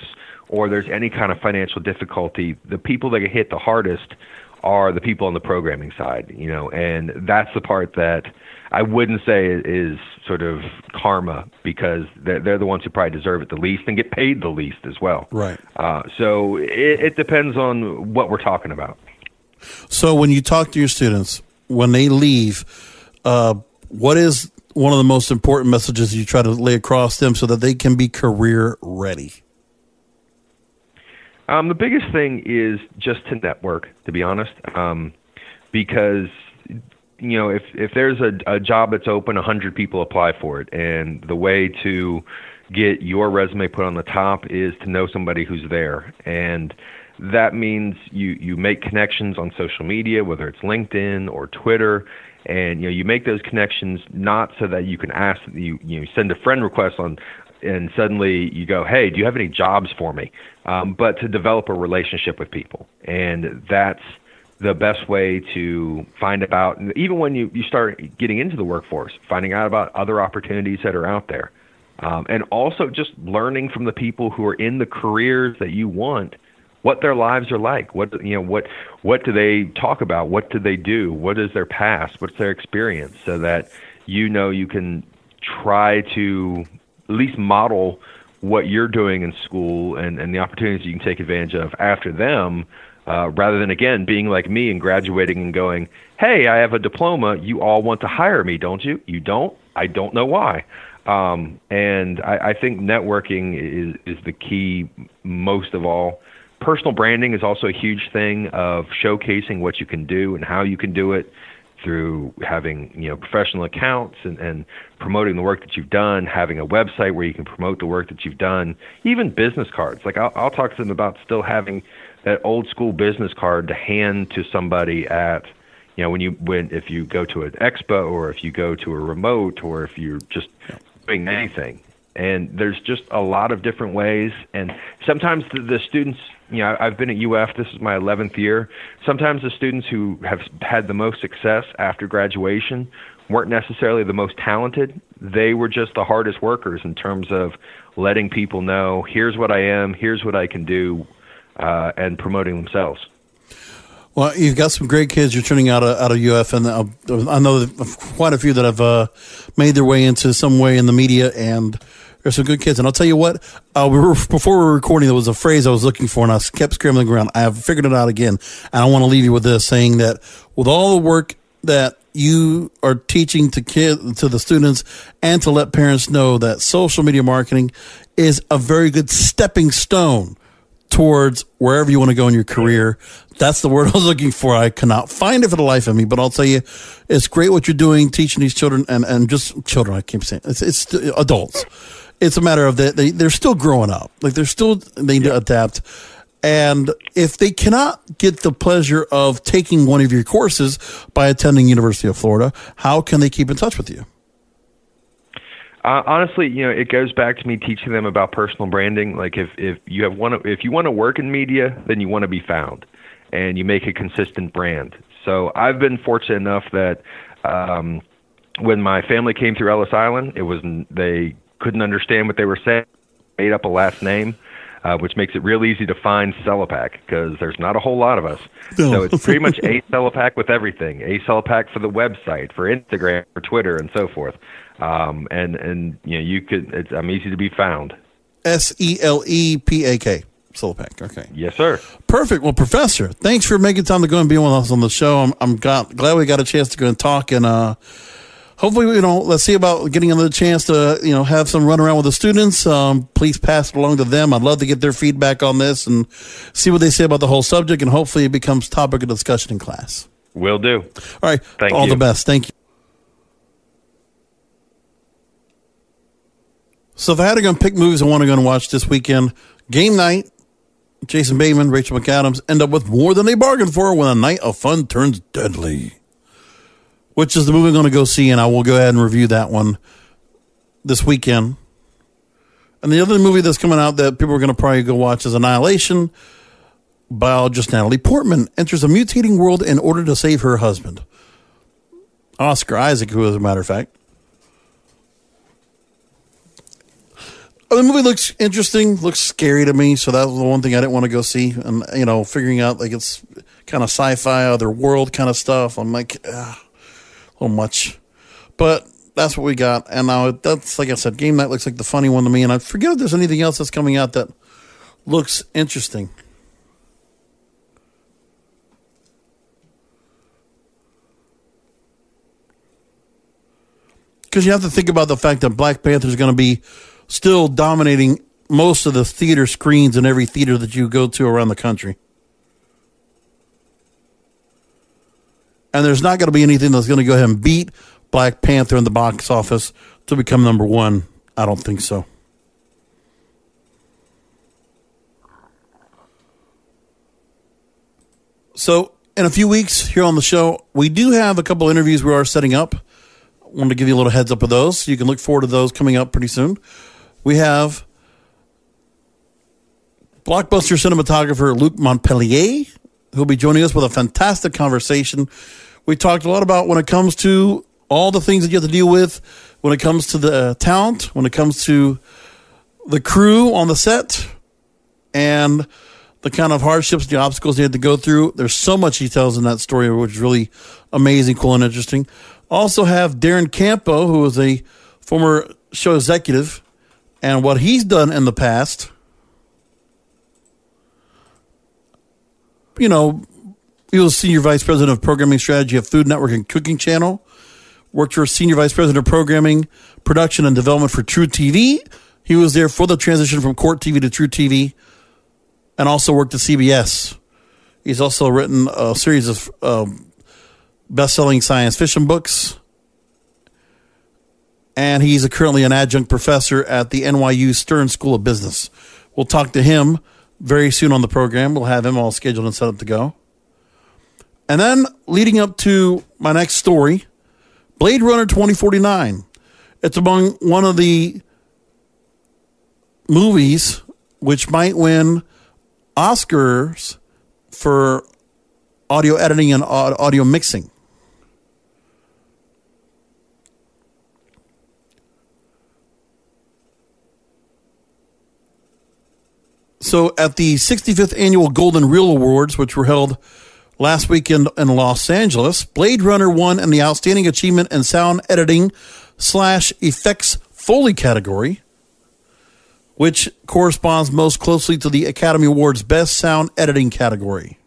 or there's any kind of financial difficulty, the people that get hit the hardest are the people on the programming side, you know, and that's the part that I wouldn't say is sort of karma because they're, they're the ones who probably deserve it the least and get paid the least as well. Right. Uh, so it, it depends on what we're talking about. So when you talk to your students, when they leave, uh, what is one of the most important messages you try to lay across them so that they can be career ready? Um, the biggest thing is just to network, to be honest, um, because you know if if there's a, a job that's open, a hundred people apply for it, and the way to get your resume put on the top is to know somebody who's there, and that means you you make connections on social media, whether it's LinkedIn or Twitter and you know you make those connections not so that you can ask you you know, send a friend request on and suddenly you go hey do you have any jobs for me? Um, but to develop a relationship with people. And that's the best way to find about even when you, you start getting into the workforce finding out about other opportunities that are out there. Um, and also just learning from the people who are in the careers that you want what their lives are like. What you know, what what do they talk about? What do they do? What is their past? What's their experience? So that you know you can try to at least model what you're doing in school and, and the opportunities you can take advantage of after them, uh, rather than again being like me and graduating and going, "Hey, I have a diploma. You all want to hire me, don't you? You don't. I don't know why." Um, and I, I think networking is is the key most of all personal branding is also a huge thing of showcasing what you can do and how you can do it through having you know professional accounts and, and promoting the work that you've done, having a website where you can promote the work that you've done, even business cards. Like I'll, I'll talk to them about still having that old school business card to hand to somebody at you know when you when if you go to an expo or if you go to a remote or if you're just doing anything and there's just a lot of different ways and sometimes the, the students you know i've been at uf this is my 11th year. Sometimes the students who have had the most success after graduation weren't necessarily the most talented. They were just the hardest workers in terms of letting people know here's what i am here's what i can do uh, and promoting themselves. Well, you've got some great kids. You're turning out of, out of UF, and uh, I know quite a few that have uh, made their way into some way in the media, and there's some good kids. And I'll tell you what, uh, we were, before we were recording, there was a phrase I was looking for, and I kept scrambling around. I have figured it out again, and I want to leave you with this, saying that with all the work that you are teaching to kids, to the students, and to let parents know that social media marketing is a very good stepping stone towards wherever you want to go in your career. That's the word I was looking for. I cannot find it for the life of me, but I'll tell you, it's great what you're doing, teaching these children and, and just children. I keep saying it's, it's adults. It's a matter of that they, they're still growing up. Like they're still, they need to adapt. And if they cannot get the pleasure of taking one of your courses by attending University of Florida, how can they keep in touch with you? Uh, honestly, you know, it goes back to me teaching them about personal branding. Like if if you have one, if you want to work in media, then you want to be found, and you make a consistent brand. So I've been fortunate enough that um, when my family came through Ellis Island, it was they couldn't understand what they were saying. Made up a last name uh, which makes it real easy to find Selepak because there's not a whole lot of us. No. So it's pretty much a Selepak with everything. A Selepak for the website, for Instagram, for Twitter, and so forth. Um, and and you know you could it's, I'm easy to be found. S E L E P A K. Selepak. Okay. Yes, sir. Perfect. Well, Professor, thanks for making time to go and be with us on the show. I'm, I'm got, glad we got a chance to go and talk and uh, hopefully, you know, let's see about getting another chance to, you know, have some run around with the students. Um, please pass it along to them. I'd love to get their feedback on this and see what they say about the whole subject, and hopefully it becomes topic of discussion in class. Will do. All right. Thank all you. the best. Thank you. So if I had to go and pick movies I want to go and watch this weekend, game night, Jason Bateman, Rachel McAdams end up with more than they bargained for when a night of fun turns deadly which is the movie I'm going to go see, and I will go ahead and review that one this weekend. And the other movie that's coming out that people are going to probably go watch is Annihilation. Biologist Natalie Portman enters a mutating world in order to save her husband, Oscar Isaac, who, as a matter of fact. Oh, the movie looks interesting, looks scary to me, so that was the one thing I didn't want to go see. And you know, figuring out like it's kind of sci-fi, other world kind of stuff. I'm like, ugh little much. But that's what we got. And now that's like I said, game night looks like the funny one to me. And I forget if there's anything else that's coming out that looks interesting. Because you have to think about the fact that Black Panther is going to be still dominating most of the theater screens in every theater that you go to around the country. And there's not going to be anything that's going to go ahead and beat Black Panther in the box office to become number one. I don't think so. So, in a few weeks here on the show, we do have a couple interviews we are setting up. I wanted to give you a little heads up of those. You can look forward to those coming up pretty soon. We have blockbuster cinematographer Luc Montpellier who'll be joining us with a fantastic conversation. We talked a lot about when it comes to all the things that you have to deal with, when it comes to the uh, talent, when it comes to the crew on the set, and the kind of hardships, the obstacles they had to go through. There's so much he tells in that story, which is really amazing, cool, and interesting. Also have Darren Campo, who is a former show executive, and what he's done in the past you know, he was senior vice president of programming strategy of Food Network and Cooking Channel. Worked for senior vice president of programming, production, and development for truTV. He was there for the transition from Court TV to truTV, and also worked at CBS. He's also written a series of um, best-selling science fiction books, and he's currently an adjunct professor at the NYU Stern School of Business. We'll talk to him very soon on the program. We'll have him all scheduled and set up to go. And then leading up to my next story, Blade Runner 2049. It's among one of the movies which might win Oscars for audio editing and audio mixing. So at the 65th annual Golden Reel Awards, which were held last weekend in Los Angeles, Blade Runner won in the Outstanding Achievement in Sound Editing slash Effects Foley category, which corresponds most closely to the Academy Awards Best Sound Editing category.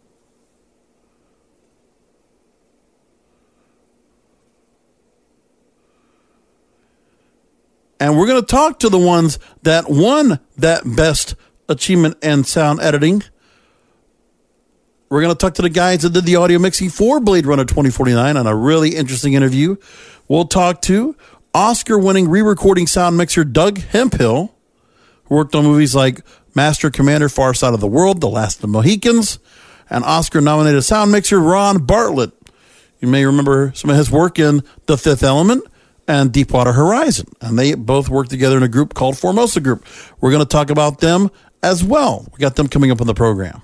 And we're going to talk to the ones that won that best achievement and sound editing. We're going to talk to the guys that did the audio mixing for Blade Runner 2049 on a really interesting interview. We'll talk to Oscar winning re recording sound mixer Doug Hemphill, who worked on movies like Master Commander, Far Side of the World, The Last of the Mohicans, and Oscar nominated sound mixer Ron Bartlett. You may remember some of his work in The Fifth Element and Deepwater Horizon, and they both work together in a group called Formosa Group. We're going to talk about them as well. We got them coming up on the program.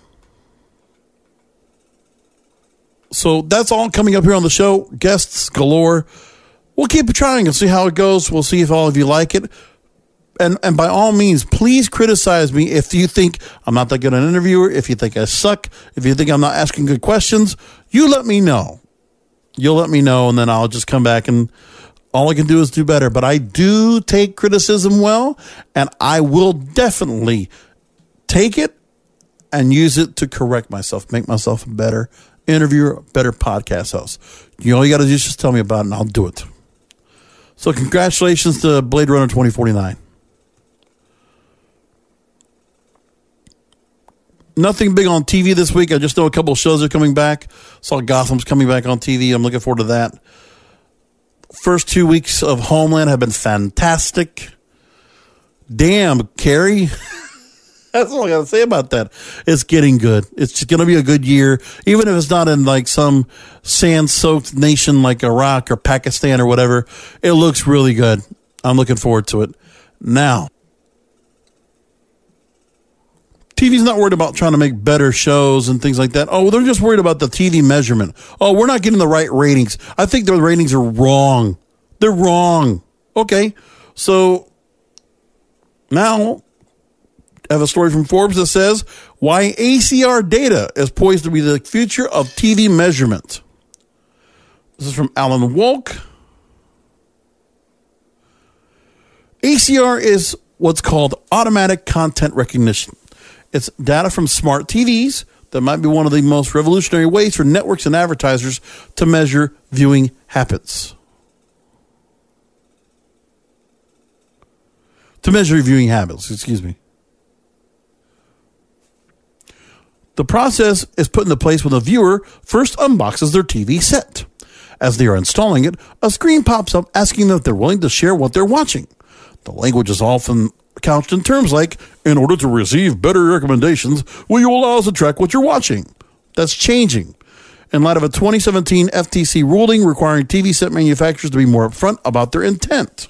So that's all coming up here on the show. Guests galore. We'll keep trying and see how it goes. We'll see if all of you like it. And and by all means, please criticize me if you think I'm not that good an interviewer, if you think I suck, if you think I'm not asking good questions, you let me know. You'll let me know, and then I'll just come back and all I can do is do better. But I do take criticism well, and I will definitely take it and use it to correct myself, make myself a better interviewer, better podcast host. You know, you got to just tell me about it, and I'll do it. So, congratulations to Blade Runner 2049. Nothing big on TV this week. I just know a couple shows are coming back. Saw Gotham's coming back on TV. I'm looking forward to that. First two weeks of Homeland have been fantastic. Damn, Carrie. That's all I got to say about that. It's getting good. It's going to be a good year, even if it's not in like some sand soaked nation like Iraq or Pakistan or whatever. It looks really good. I'm looking forward to it. Now, TV's not worried about trying to make better shows and things like that. Oh, they're just worried about the TV measurement. Oh, we're not getting the right ratings. I think the ratings are wrong. They're wrong. Okay. So now I have a story from Forbes that says why ACR data is poised to be the future of TV measurement. This is from Alan Wolk. ACR is what's called automatic content recognition. It's data from smart TVs that might be one of the most revolutionary ways for networks and advertisers to measure viewing habits. To measure viewing habits, excuse me. The process is put into place when the viewer first unboxes their TV set. As they are installing it, a screen pops up asking them if they're willing to share what they're watching. The language is often couched in terms like, in order to receive better recommendations, will you allow us to track what you're watching? That's changing. In light of a 2017 FTC ruling requiring TV set manufacturers to be more upfront about their intent.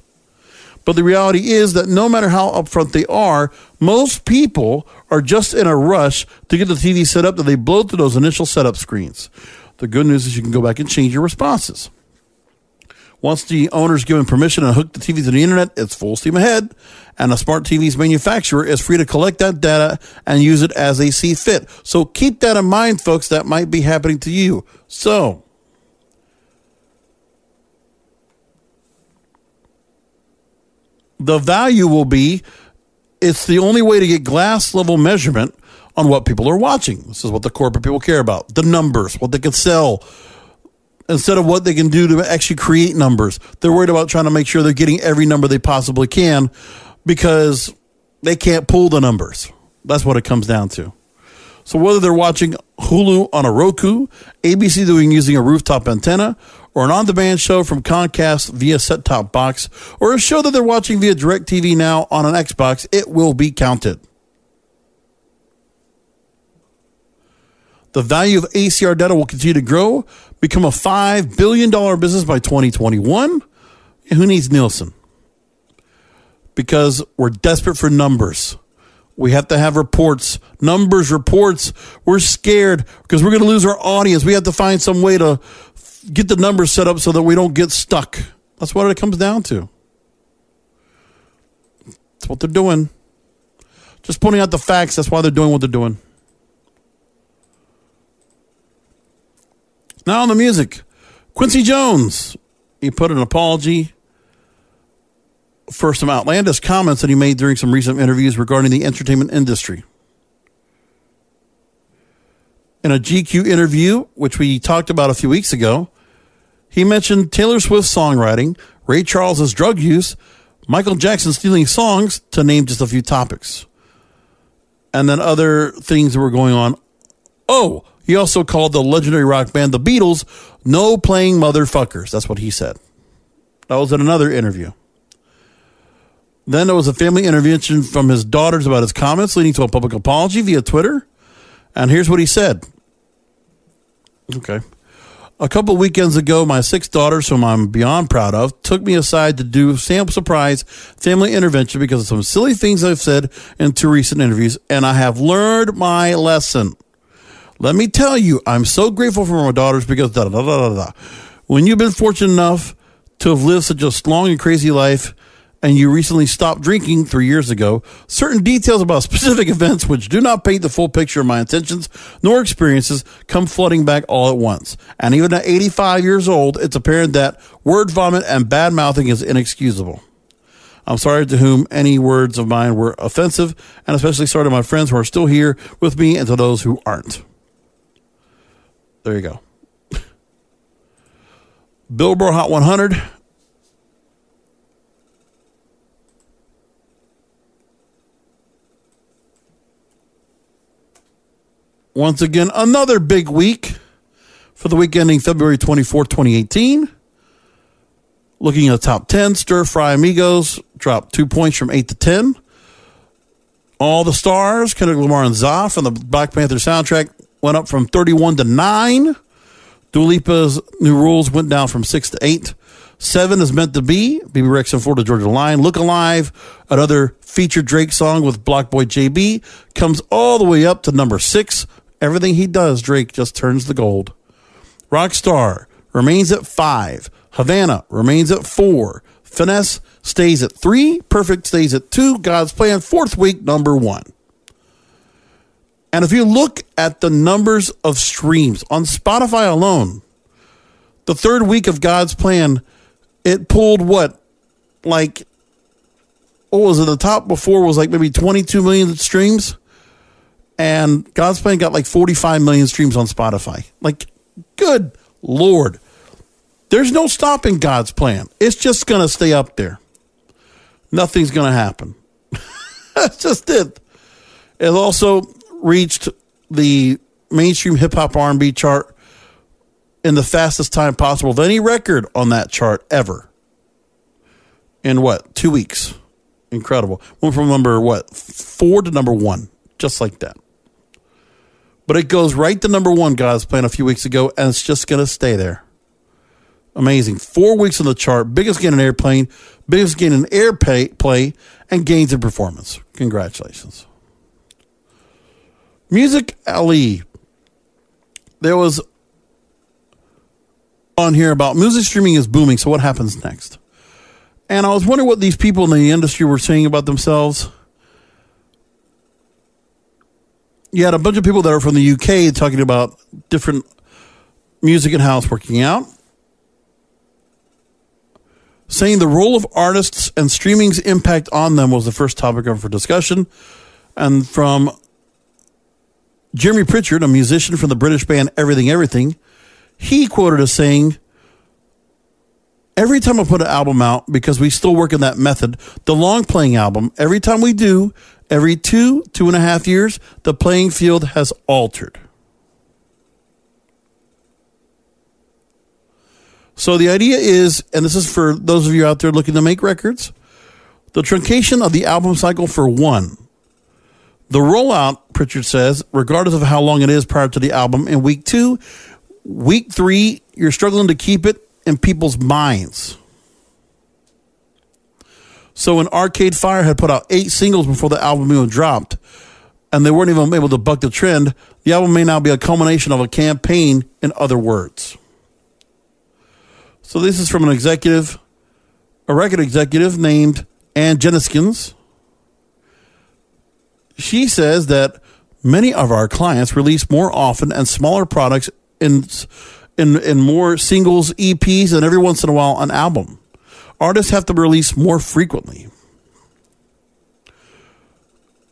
But the reality is that no matter how upfront they are, most people are just in a rush to get the TV set up that they blow through those initial setup screens. The good news is you can go back and change your responses. Once the owner's given permission to hook the TV to the internet, it's full steam ahead, and a smart TV's manufacturer is free to collect that data and use it as they see fit. So keep that in mind, folks. That might be happening to you. So, the value will be it's the only way to get glass level measurement on what people are watching. This is what the corporate people care about the numbers, what they can sell, instead of what they can do to actually create numbers. They're worried about trying to make sure they're getting every number they possibly can because they can't pull the numbers. That's what it comes down to. So whether they're watching Hulu on a Roku, ABC doing using a rooftop antenna, or an on-demand show from Comcast via set-top box, or a show that they're watching via DirecTV Now on an Xbox, it will be counted. The value of ACR data will continue to grow, become a $5 billion business by 2021. Who needs Nielsen? Because we're desperate for numbers. We have to have reports, numbers, reports. We're scared because we're going to lose our audience. We have to find some way to get the numbers set up so that we don't get stuck. That's what it comes down to. That's what they're doing. Just pointing out the facts. That's why they're doing what they're doing. Now on the music. Quincy Jones. He put an apology for some outlandish comments that he made during some recent interviews regarding the entertainment industry. In a GQ interview, which we talked about a few weeks ago, he mentioned Taylor Swift's songwriting, Ray Charles's drug use, Michael Jackson stealing songs, to name just a few topics. and then other things that were going on. Oh, he also called the legendary rock band the Beatles no playing motherfuckers. That's what he said. That was in another interview. Then there was a family intervention from his daughters about his comments, leading to a public apology via Twitter. And here's what he said. Okay. A couple weekends ago, my six daughters, whom I'm beyond proud of, took me aside to do sample surprise family intervention because of some silly things I've said in two recent interviews, and I have learned my lesson. Let me tell you, I'm so grateful for my daughters because da da da da da. When you've been fortunate enough to have lived such a long and crazy life, and you recently stopped drinking three years ago, certain details about specific events which do not paint the full picture of my intentions nor experiences come flooding back all at once. And even at 85 years old, it's apparent that word vomit and bad mouthing is inexcusable. I'm sorry to whom any words of mine were offensive, and especially sorry to my friends who are still here with me and to those who aren't. There you go. Billboard Hot 100. Once again, another big week for the week ending February 24, 2018. Looking at the top 10, Stir Fry Amigos dropped two points from 8 to 10. All the Stars, Kendrick Lamar and SZA from the Black Panther soundtrack went up from 31 to 9. Dua Lipa's New Rules went down from 6 to 8. 7 is meant to be. Bebe Rexha and Florida Georgia Line. Look Alive, another featured Drake song with BlocBoy JB, comes all the way up to number 6. Everything he does, Drake just turns the gold. Rockstar remains at 5. Havana remains at 4. Finesse stays at 3. Perfect stays at 2. God's Plan, fourth week, number 1. And if you look at the numbers of streams on Spotify alone, the third week of God's plan, it pulled what? Like, what was it? The top before was like maybe 22 million streams. And God's plan got like 45 million streams on Spotify. Like, good Lord. There's no stopping God's plan. It's just going to stay up there. Nothing's going to happen. That's just it. It also reached the mainstream hip hop R&B chart in the fastest time possible of any record on that chart ever. In what? 2 weeks. Incredible. Went from number what? 4 to number 1, just like that. But it goes right to number 1 God's plan a few weeks ago and it's just going to stay there. Amazing. 4 weeks on the chart, biggest gain in airplane, biggest gain in airplay play and gains in performance. Congratulations. Music Alley. There was on here about music streaming is booming, so what happens next? And I was wondering what these people in the industry were saying about themselves. You had a bunch of people that are from the UK talking about different music and house working out, saying the role of artists and streaming's impact on them was the first topic of for discussion. And from Jeremy Pritchard, a musician from the British band Everything Everything, he quoted as saying, Every time I put an album out, because we still work in that method, the long playing album, every time we do, every two, two and a half years, the playing field has altered. So the idea is, and this is for those of you out there looking to make records, the truncation of the album cycle for one. The rollout, Pritchard says, regardless of how long it is prior to the album, in week two, week three, you're struggling to keep it in people's minds. So when Arcade Fire had put out eight singles before the album even dropped, and they weren't even able to buck the trend, the album may now be a culmination of a campaign, in other words. So this is from an executive, a record executive named Ann Jeniskins. She says that many of our clients release more often and smaller products in in in more singles, EPs, and every once in a while an album. Artists have to release more frequently.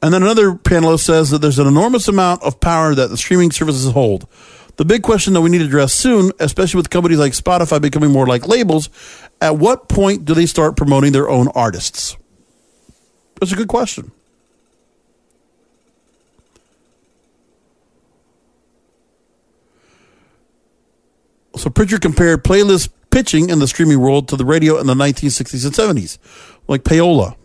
And then another panelist says that there's an enormous amount of power that the streaming services hold. The big question that we need to address soon, especially with companies like Spotify becoming more like labels, at what point do they start promoting their own artists? That's a good question. So Pritchard compared playlist pitching in the streaming world to the radio in the 1960s and 70s, like payola.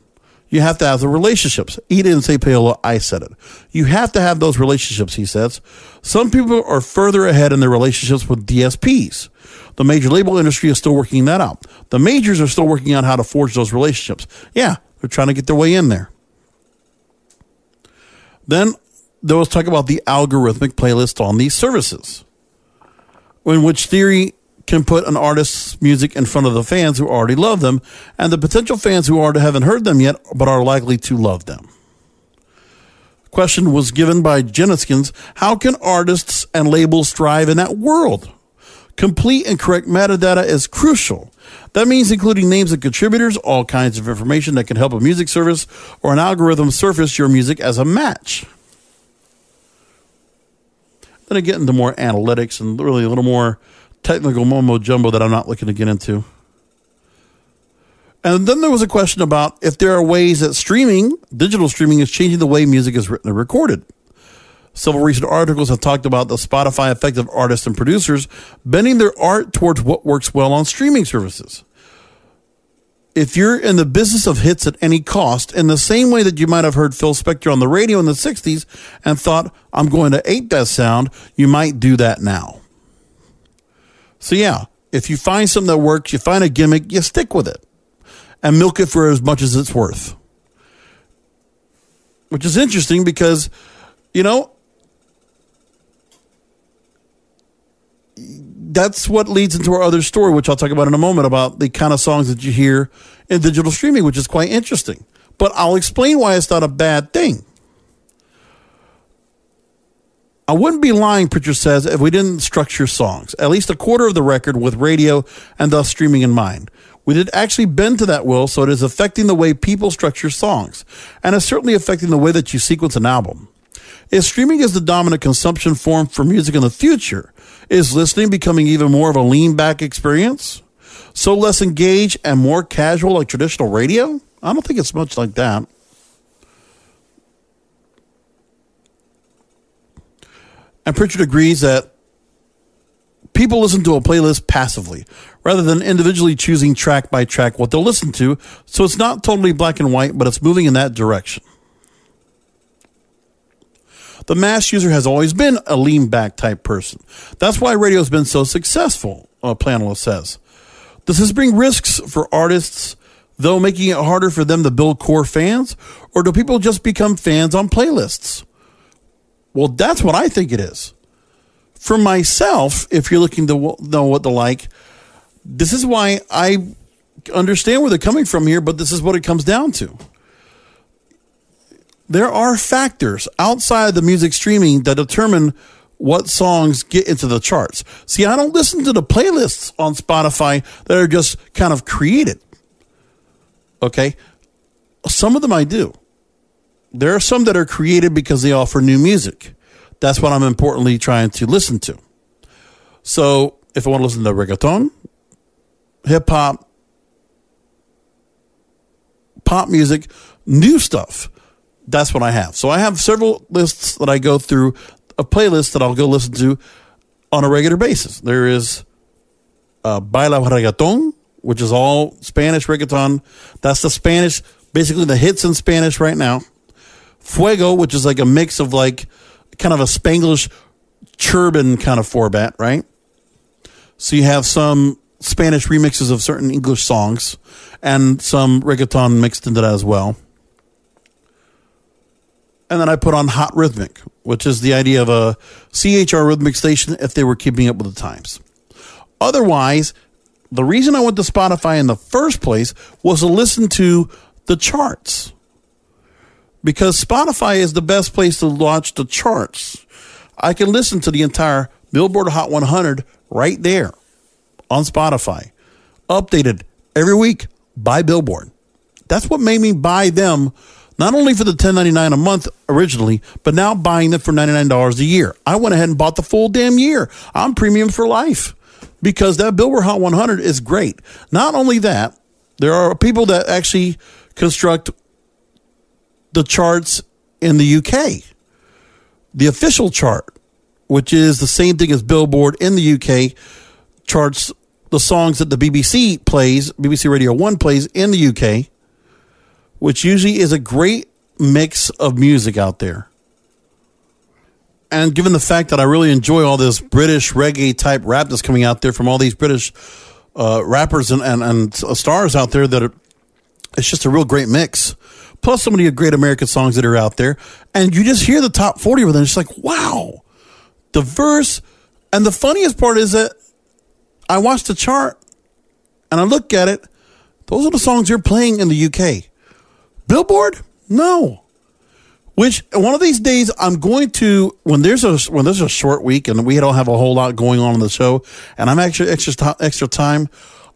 You have to have the relationships. He didn't say payola, I said it. You have to have those relationships, he says. Some people are further ahead in their relationships with DSPs. The major label industry is still working that out. The majors are still working on how to forge those relationships. Yeah, they're trying to get their way in there. Then there was talk about the algorithmic playlist on these services, in which theory can put an artist's music in front of the fans who already love them and the potential fans who already haven't heard them yet but are likely to love them. Question was given by Jeniskins How can artists and labels thrive in that world? Complete and correct metadata is crucial. That means including names of contributors, all kinds of information that can help a music service or an algorithm surface your music as a match. I get into more analytics and really a little more technical mumbo jumbo that I'm not looking to get into. And then there was a question about if there are ways that streaming, digital streaming, is changing the way music is written and recorded. Several recent articles have talked about the Spotify effect of artists and producers bending their art towards what works well on streaming services. If you're in the business of hits at any cost, in the same way that you might have heard Phil Spector on the radio in the 60s and thought, I'm going to ape that sound, you might do that now. So, yeah, if you find something that works, you find a gimmick, you stick with it and milk it for as much as it's worth. Which is interesting because, you know, that's what leads into our other story, which I'll talk about in a moment about the kind of songs that you hear in digital streaming, which is quite interesting. But I'll explain why it's not a bad thing. I wouldn't be lying, Pritchard says, if we didn't structure songs, at least a quarter of the record with radio and thus streaming in mind. We did actually bend to that will, so it is affecting the way people structure songs, and it's certainly affecting the way that you sequence an album. If streaming is the dominant consumption form for music in the future, is listening becoming even more of a lean back experience? So less engaged and more casual like traditional radio? I don't think it's much like that. And Pritchard agrees that people listen to a playlist passively rather than individually choosing track by track what they'll listen to. So it's not totally black and white, but it's moving in that direction. The mass user has always been a lean back type person. That's why radio has been so successful, uh, a panelist says. Does this bring risks for artists, though making it harder for them to build core fans? Or do people just become fans on playlists? Well, that's what I think it is. For myself, if you're looking to know what to like, this is why I understand where they're coming from here, but this is what it comes down to there are factors outside the music streaming that determine what songs get into the charts. See, I don't listen to the playlists on Spotify that are just kind of created. Okay. Some of them I do. There are some that are created because they offer new music. That's what I'm importantly trying to listen to. So if I want to listen to reggaeton, hip hop, pop music, new stuff, that's what I have. So I have several lists that I go through, a playlist that I'll go listen to on a regular basis. There is uh, Baila Reggaeton, which is all Spanish reggaeton. That's the Spanish, basically the hits in Spanish right now. Fuego, which is like a mix of like kind of a Spanglish turban kind of format, right? So you have some Spanish remixes of certain English songs and some reggaeton mixed into that as well. And then I put on Hot Rhythmic, which is the idea of a CHR rhythmic station if they were keeping up with the times. Otherwise, the reason I went to Spotify in the first place was to listen to the charts. Because Spotify is the best place to launch the charts. I can listen to the entire Billboard Hot 100 right there on Spotify, updated every week by Billboard. That's what made me buy them not only for the 10.99 a month originally, but now buying them for $99 a year. I went ahead and bought the full damn year. I'm premium for life because that Billboard Hot 100 is great. Not only that, there are people that actually construct the charts in the UK. The official chart, which is the same thing as Billboard in the UK, charts the songs that the BBC plays, BBC Radio 1 plays in the UK, which usually is a great mix of music out there. And given the fact that I really enjoy all this British reggae type rap that's coming out there from all these British uh, rappers and, and, and stars out there, that are, it's just a real great mix. Plus, so many great American songs that are out there. And you just hear the top 40 of them. It's like, wow, diverse. And the funniest part is that I watched the chart and I look at it. Those are the songs you're playing in the UK. Billboard? No. Which one of these days I'm going to when there's a when there's a short week and we don't have a whole lot going on in the show and I'm actually extra extra time,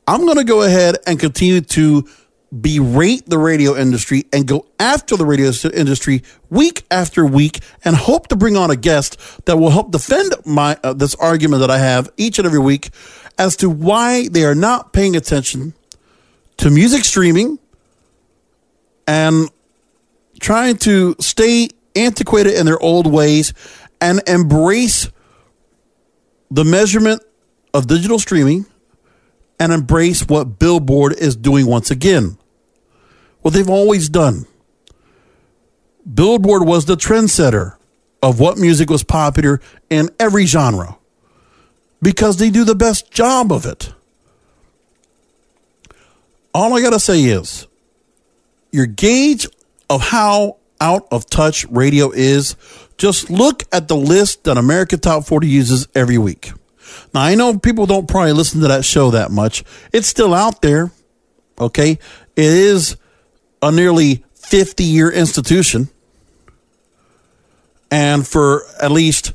I'm going to go ahead and continue to berate the radio industry and go after the radio industry week after week and hope to bring on a guest that will help defend my uh, this argument that I have each and every week as to why they are not paying attention to music streaming and trying to stay antiquated in their old ways and embrace the measurement of digital streaming and embrace what Billboard is doing once again. What they've always done. Billboard was the trendsetter of what music was popular in every genre because they do the best job of it. All I got to say is your gauge of how out of touch radio is, just look at the list that America Top 40 uses every week. Now, I know people don't probably listen to that show that much. It's still out there. Okay. It is a nearly 50 year institution. And for at least,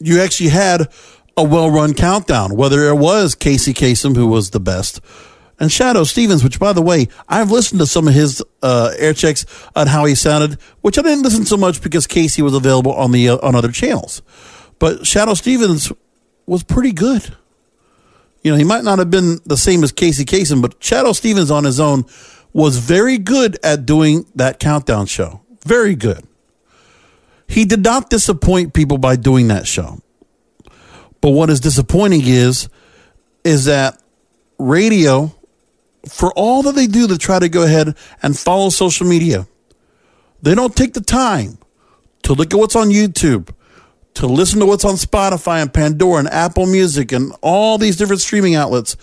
you actually had a well run countdown, whether it was Casey Kasem, who was the best, and Shadoe Stevens, which by the way, I've listened to some of his uh, air checks on how he sounded, which I didn't listen so much because Casey was available on the uh, on other channels. But Shadoe Stevens was pretty good. You know, he might not have been the same as Casey Kasem, but Shadoe Stevens on his own was very good at doing that countdown show. Very good. He did not disappoint people by doing that show. But what is disappointing is is that radio for all that they do to try to go ahead and follow social media, they don't take the time to look at what's on YouTube, to listen to what's on Spotify and Pandora and Apple Music and all these different streaming outlets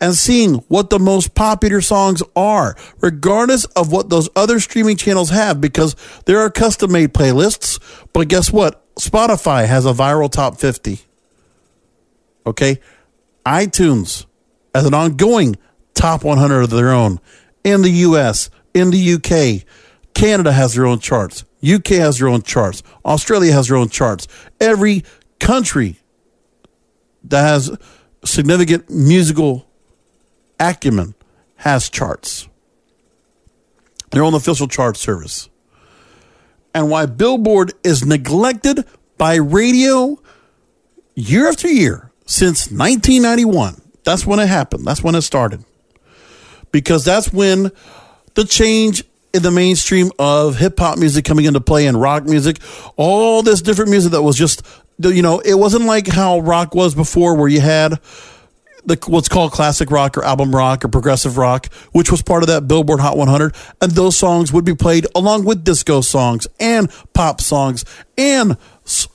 and seeing what the most popular songs are, regardless of what those other streaming channels have, because there are custom made playlists. But guess what? Spotify has a viral top 50. Okay. iTunes as an ongoing top 100 of their own in the US, in the UK. Canada has their own charts. UK has their own charts. Australia has their own charts. Every country that has significant musical acumen has charts. Their own official chart service. And why Billboard is neglected by radio year after year since 1991. That's when it happened. That's when it started because that's when the change in the mainstream of hip hop music coming into play and rock music, all this different music that was just, you know, it wasn't like how rock was before where you had the, what's called classic rock or album rock or progressive rock, which was part of that Billboard Hot 100. And those songs would be played along with disco songs and pop songs and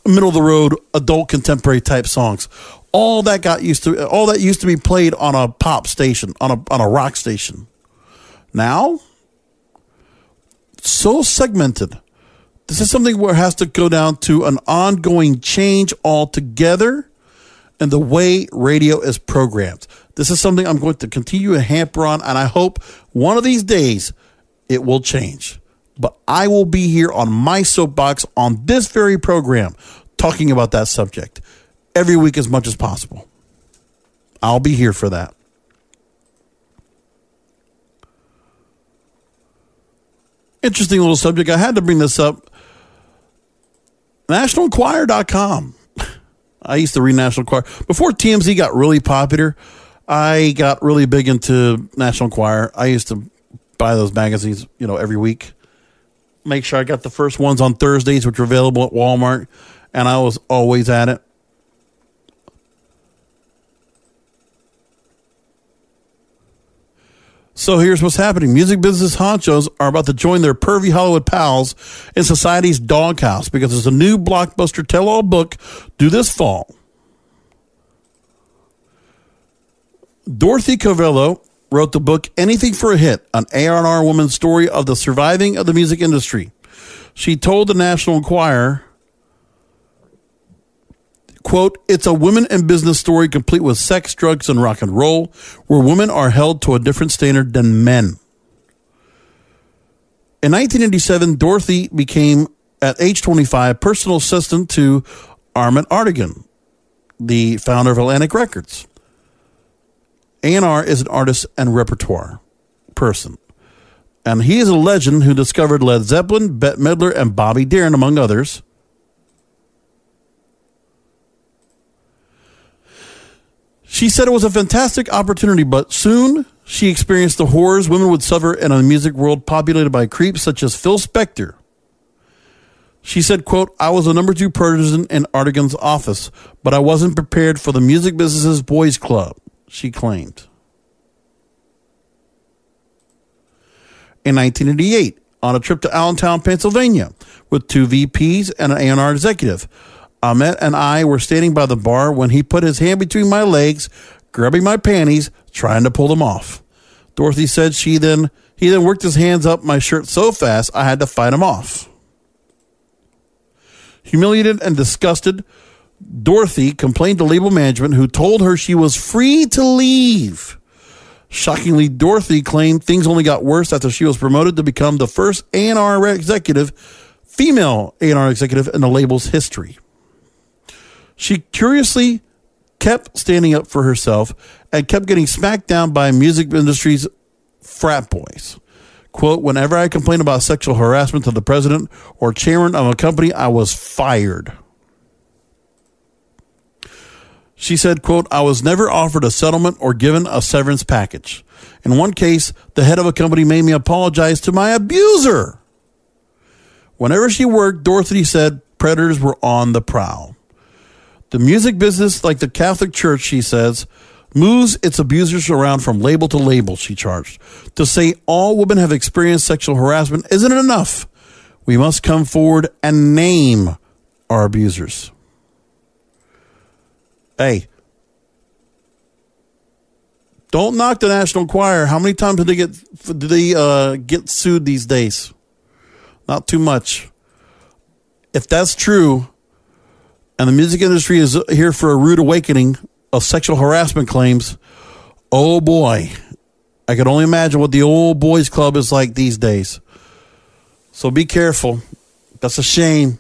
middle of the road adult contemporary type songs all that got used to all that used to be played on a pop station on a on a rock station. Now so segmented. This is something where it has to go down to an ongoing change altogether in the way radio is programmed. This is something i'm going to continue to hamper on and i hope one of these days it will change. But i will be here on my soapbox on this very program talking about that subject every week as much as possible. I'll be here for that. Interesting little subject. I had to bring this up. NationalEnquirer.com. I used to read National Enquirer. Before TMZ got really popular, I got really big into National Enquirer. I used to buy those magazines, you know, every week. Make sure I got the first ones on Thursdays, which were available at Walmart, and I was always at it So here's what's happening. Music business honchos are about to join their pervy Hollywood pals in society's doghouse because there's a new blockbuster tell-all book due this fall. Dorothy Carvello wrote the book Anything for a Hit, an A&R woman's story of the surviving of the music industry. She told the National Enquirer, quote, it's a women in business story complete with sex, drugs, and rock and roll, where women are held to a different standard than men. In 1987, Dorothy became, at age 25, personal assistant to Ahmet Ertegun, the founder of Atlantic Records. A&R is an artist and repertoire person. And he is a legend who discovered Led Zeppelin, Bette Midler, and Bobby Darin, among others. She said it was a fantastic opportunity, but soon she experienced the horrors women would suffer in a music world populated by creeps such as Phil Spector. She said, quote, I was a number two person in Ertegun's office, but I wasn't prepared for the music business's boys club, she claimed. In 1988, on a trip to Allentown, Pennsylvania, with two VPs and an A&R executive, Ahmet and I were standing by the bar when he put his hand between my legs, grabbing my panties, trying to pull them off. Dorothy said she then he then worked his hands up my shirt so fast I had to fight him off. Humiliated and disgusted, Dorothy complained to label management who told her she was free to leave. Shockingly, Dorothy claimed things only got worse after she was promoted to become the first A&R executive, female A&R executive in the label's history. She curiously kept standing up for herself and kept getting smacked down by music industry's frat boys. Quote, whenever I complained about sexual harassment to the president or chairman of a company, I was fired. She said, quote, I was never offered a settlement or given a severance package. In one case, the head of a company made me apologize to my abuser. Whenever she worked, Dorothy said predators were on the prowl. The music business, like the Catholic Church, she says, moves its abusers around from label to label, she charged. To say all women have experienced sexual harassment isn't enough. We must come forward and name our abusers. Hey, don't knock the National Choir. How many times do they get do they uh, get sued these days? Not too much. If that's true, and the music industry is here for a rude awakening of sexual harassment claims, oh boy, I can only imagine what the old boys club is like these days. So be careful. That's a shame.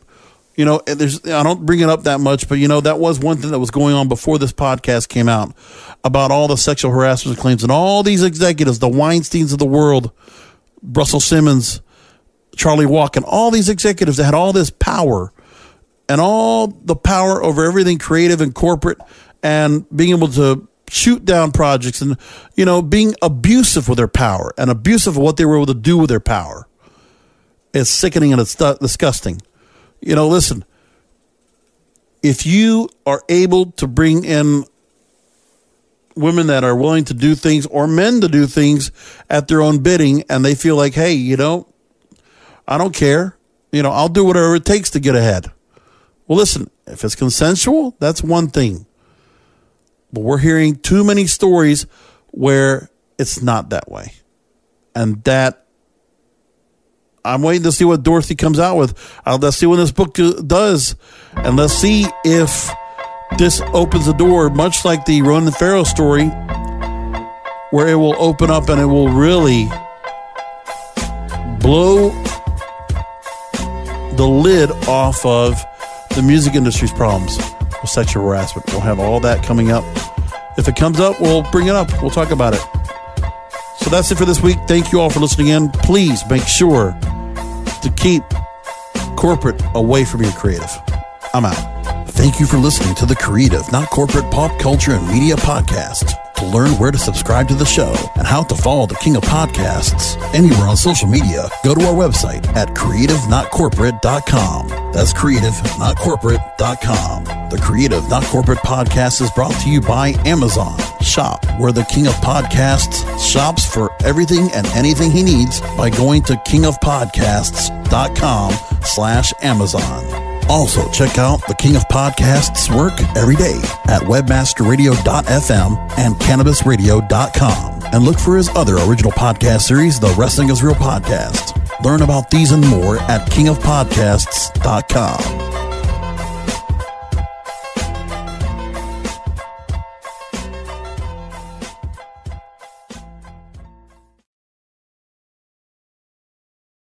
You know, there's I don't bring it up that much, but you know that was one thing that was going on before this podcast came out about all the sexual harassment claims and all these executives, the Weinstein's of the world, Russell Simmons, Charlie Walken, all these executives that had all this power and all the power over everything creative and corporate and being able to shoot down projects and you know being abusive with their power and abusive of what they were able to do with their power is sickening and it's disgusting. You know listen if you are able to bring in women that are willing to do things or men to do things at their own bidding and they feel like hey you know i don't care. You know i'll do whatever it takes to get ahead well, listen, if it's consensual, that's one thing. But we're hearing too many stories where it's not that way. And that, I'm waiting to see what Dorothy comes out with. Let's see what this book does. And let's see if this opens the door, much like the Ronan Farrow story, where it will open up and it will really blow the lid off of the music industry's problems with sexual harassment. We'll have all that coming up. If it comes up, we'll bring it up. We'll talk about it. So that's it for this week. Thank you all for listening in. Please make sure to keep corporate away from your creative. I'm out. Thank you for listening to the Creative, Not Corporate Pop Culture and Media Podcast. To learn where to subscribe to the show and how to follow the king of podcasts anywhere on social media, go to our website at creativenotcorporate.com. That's creativenotcorporate.com. The Creative Not Corporate podcast is brought to you by Amazon. shop where the King of Podcasts shops for everything and anything he needs by going to kingofpodcasts.com slash Amazon. Also, check out the King of Podcasts work every day at webmasterradio.fm and cannabisradio.com and look for his other original podcast series, The Wrestling is Real Podcast. Learn about these and more at kingofpodcasts.com.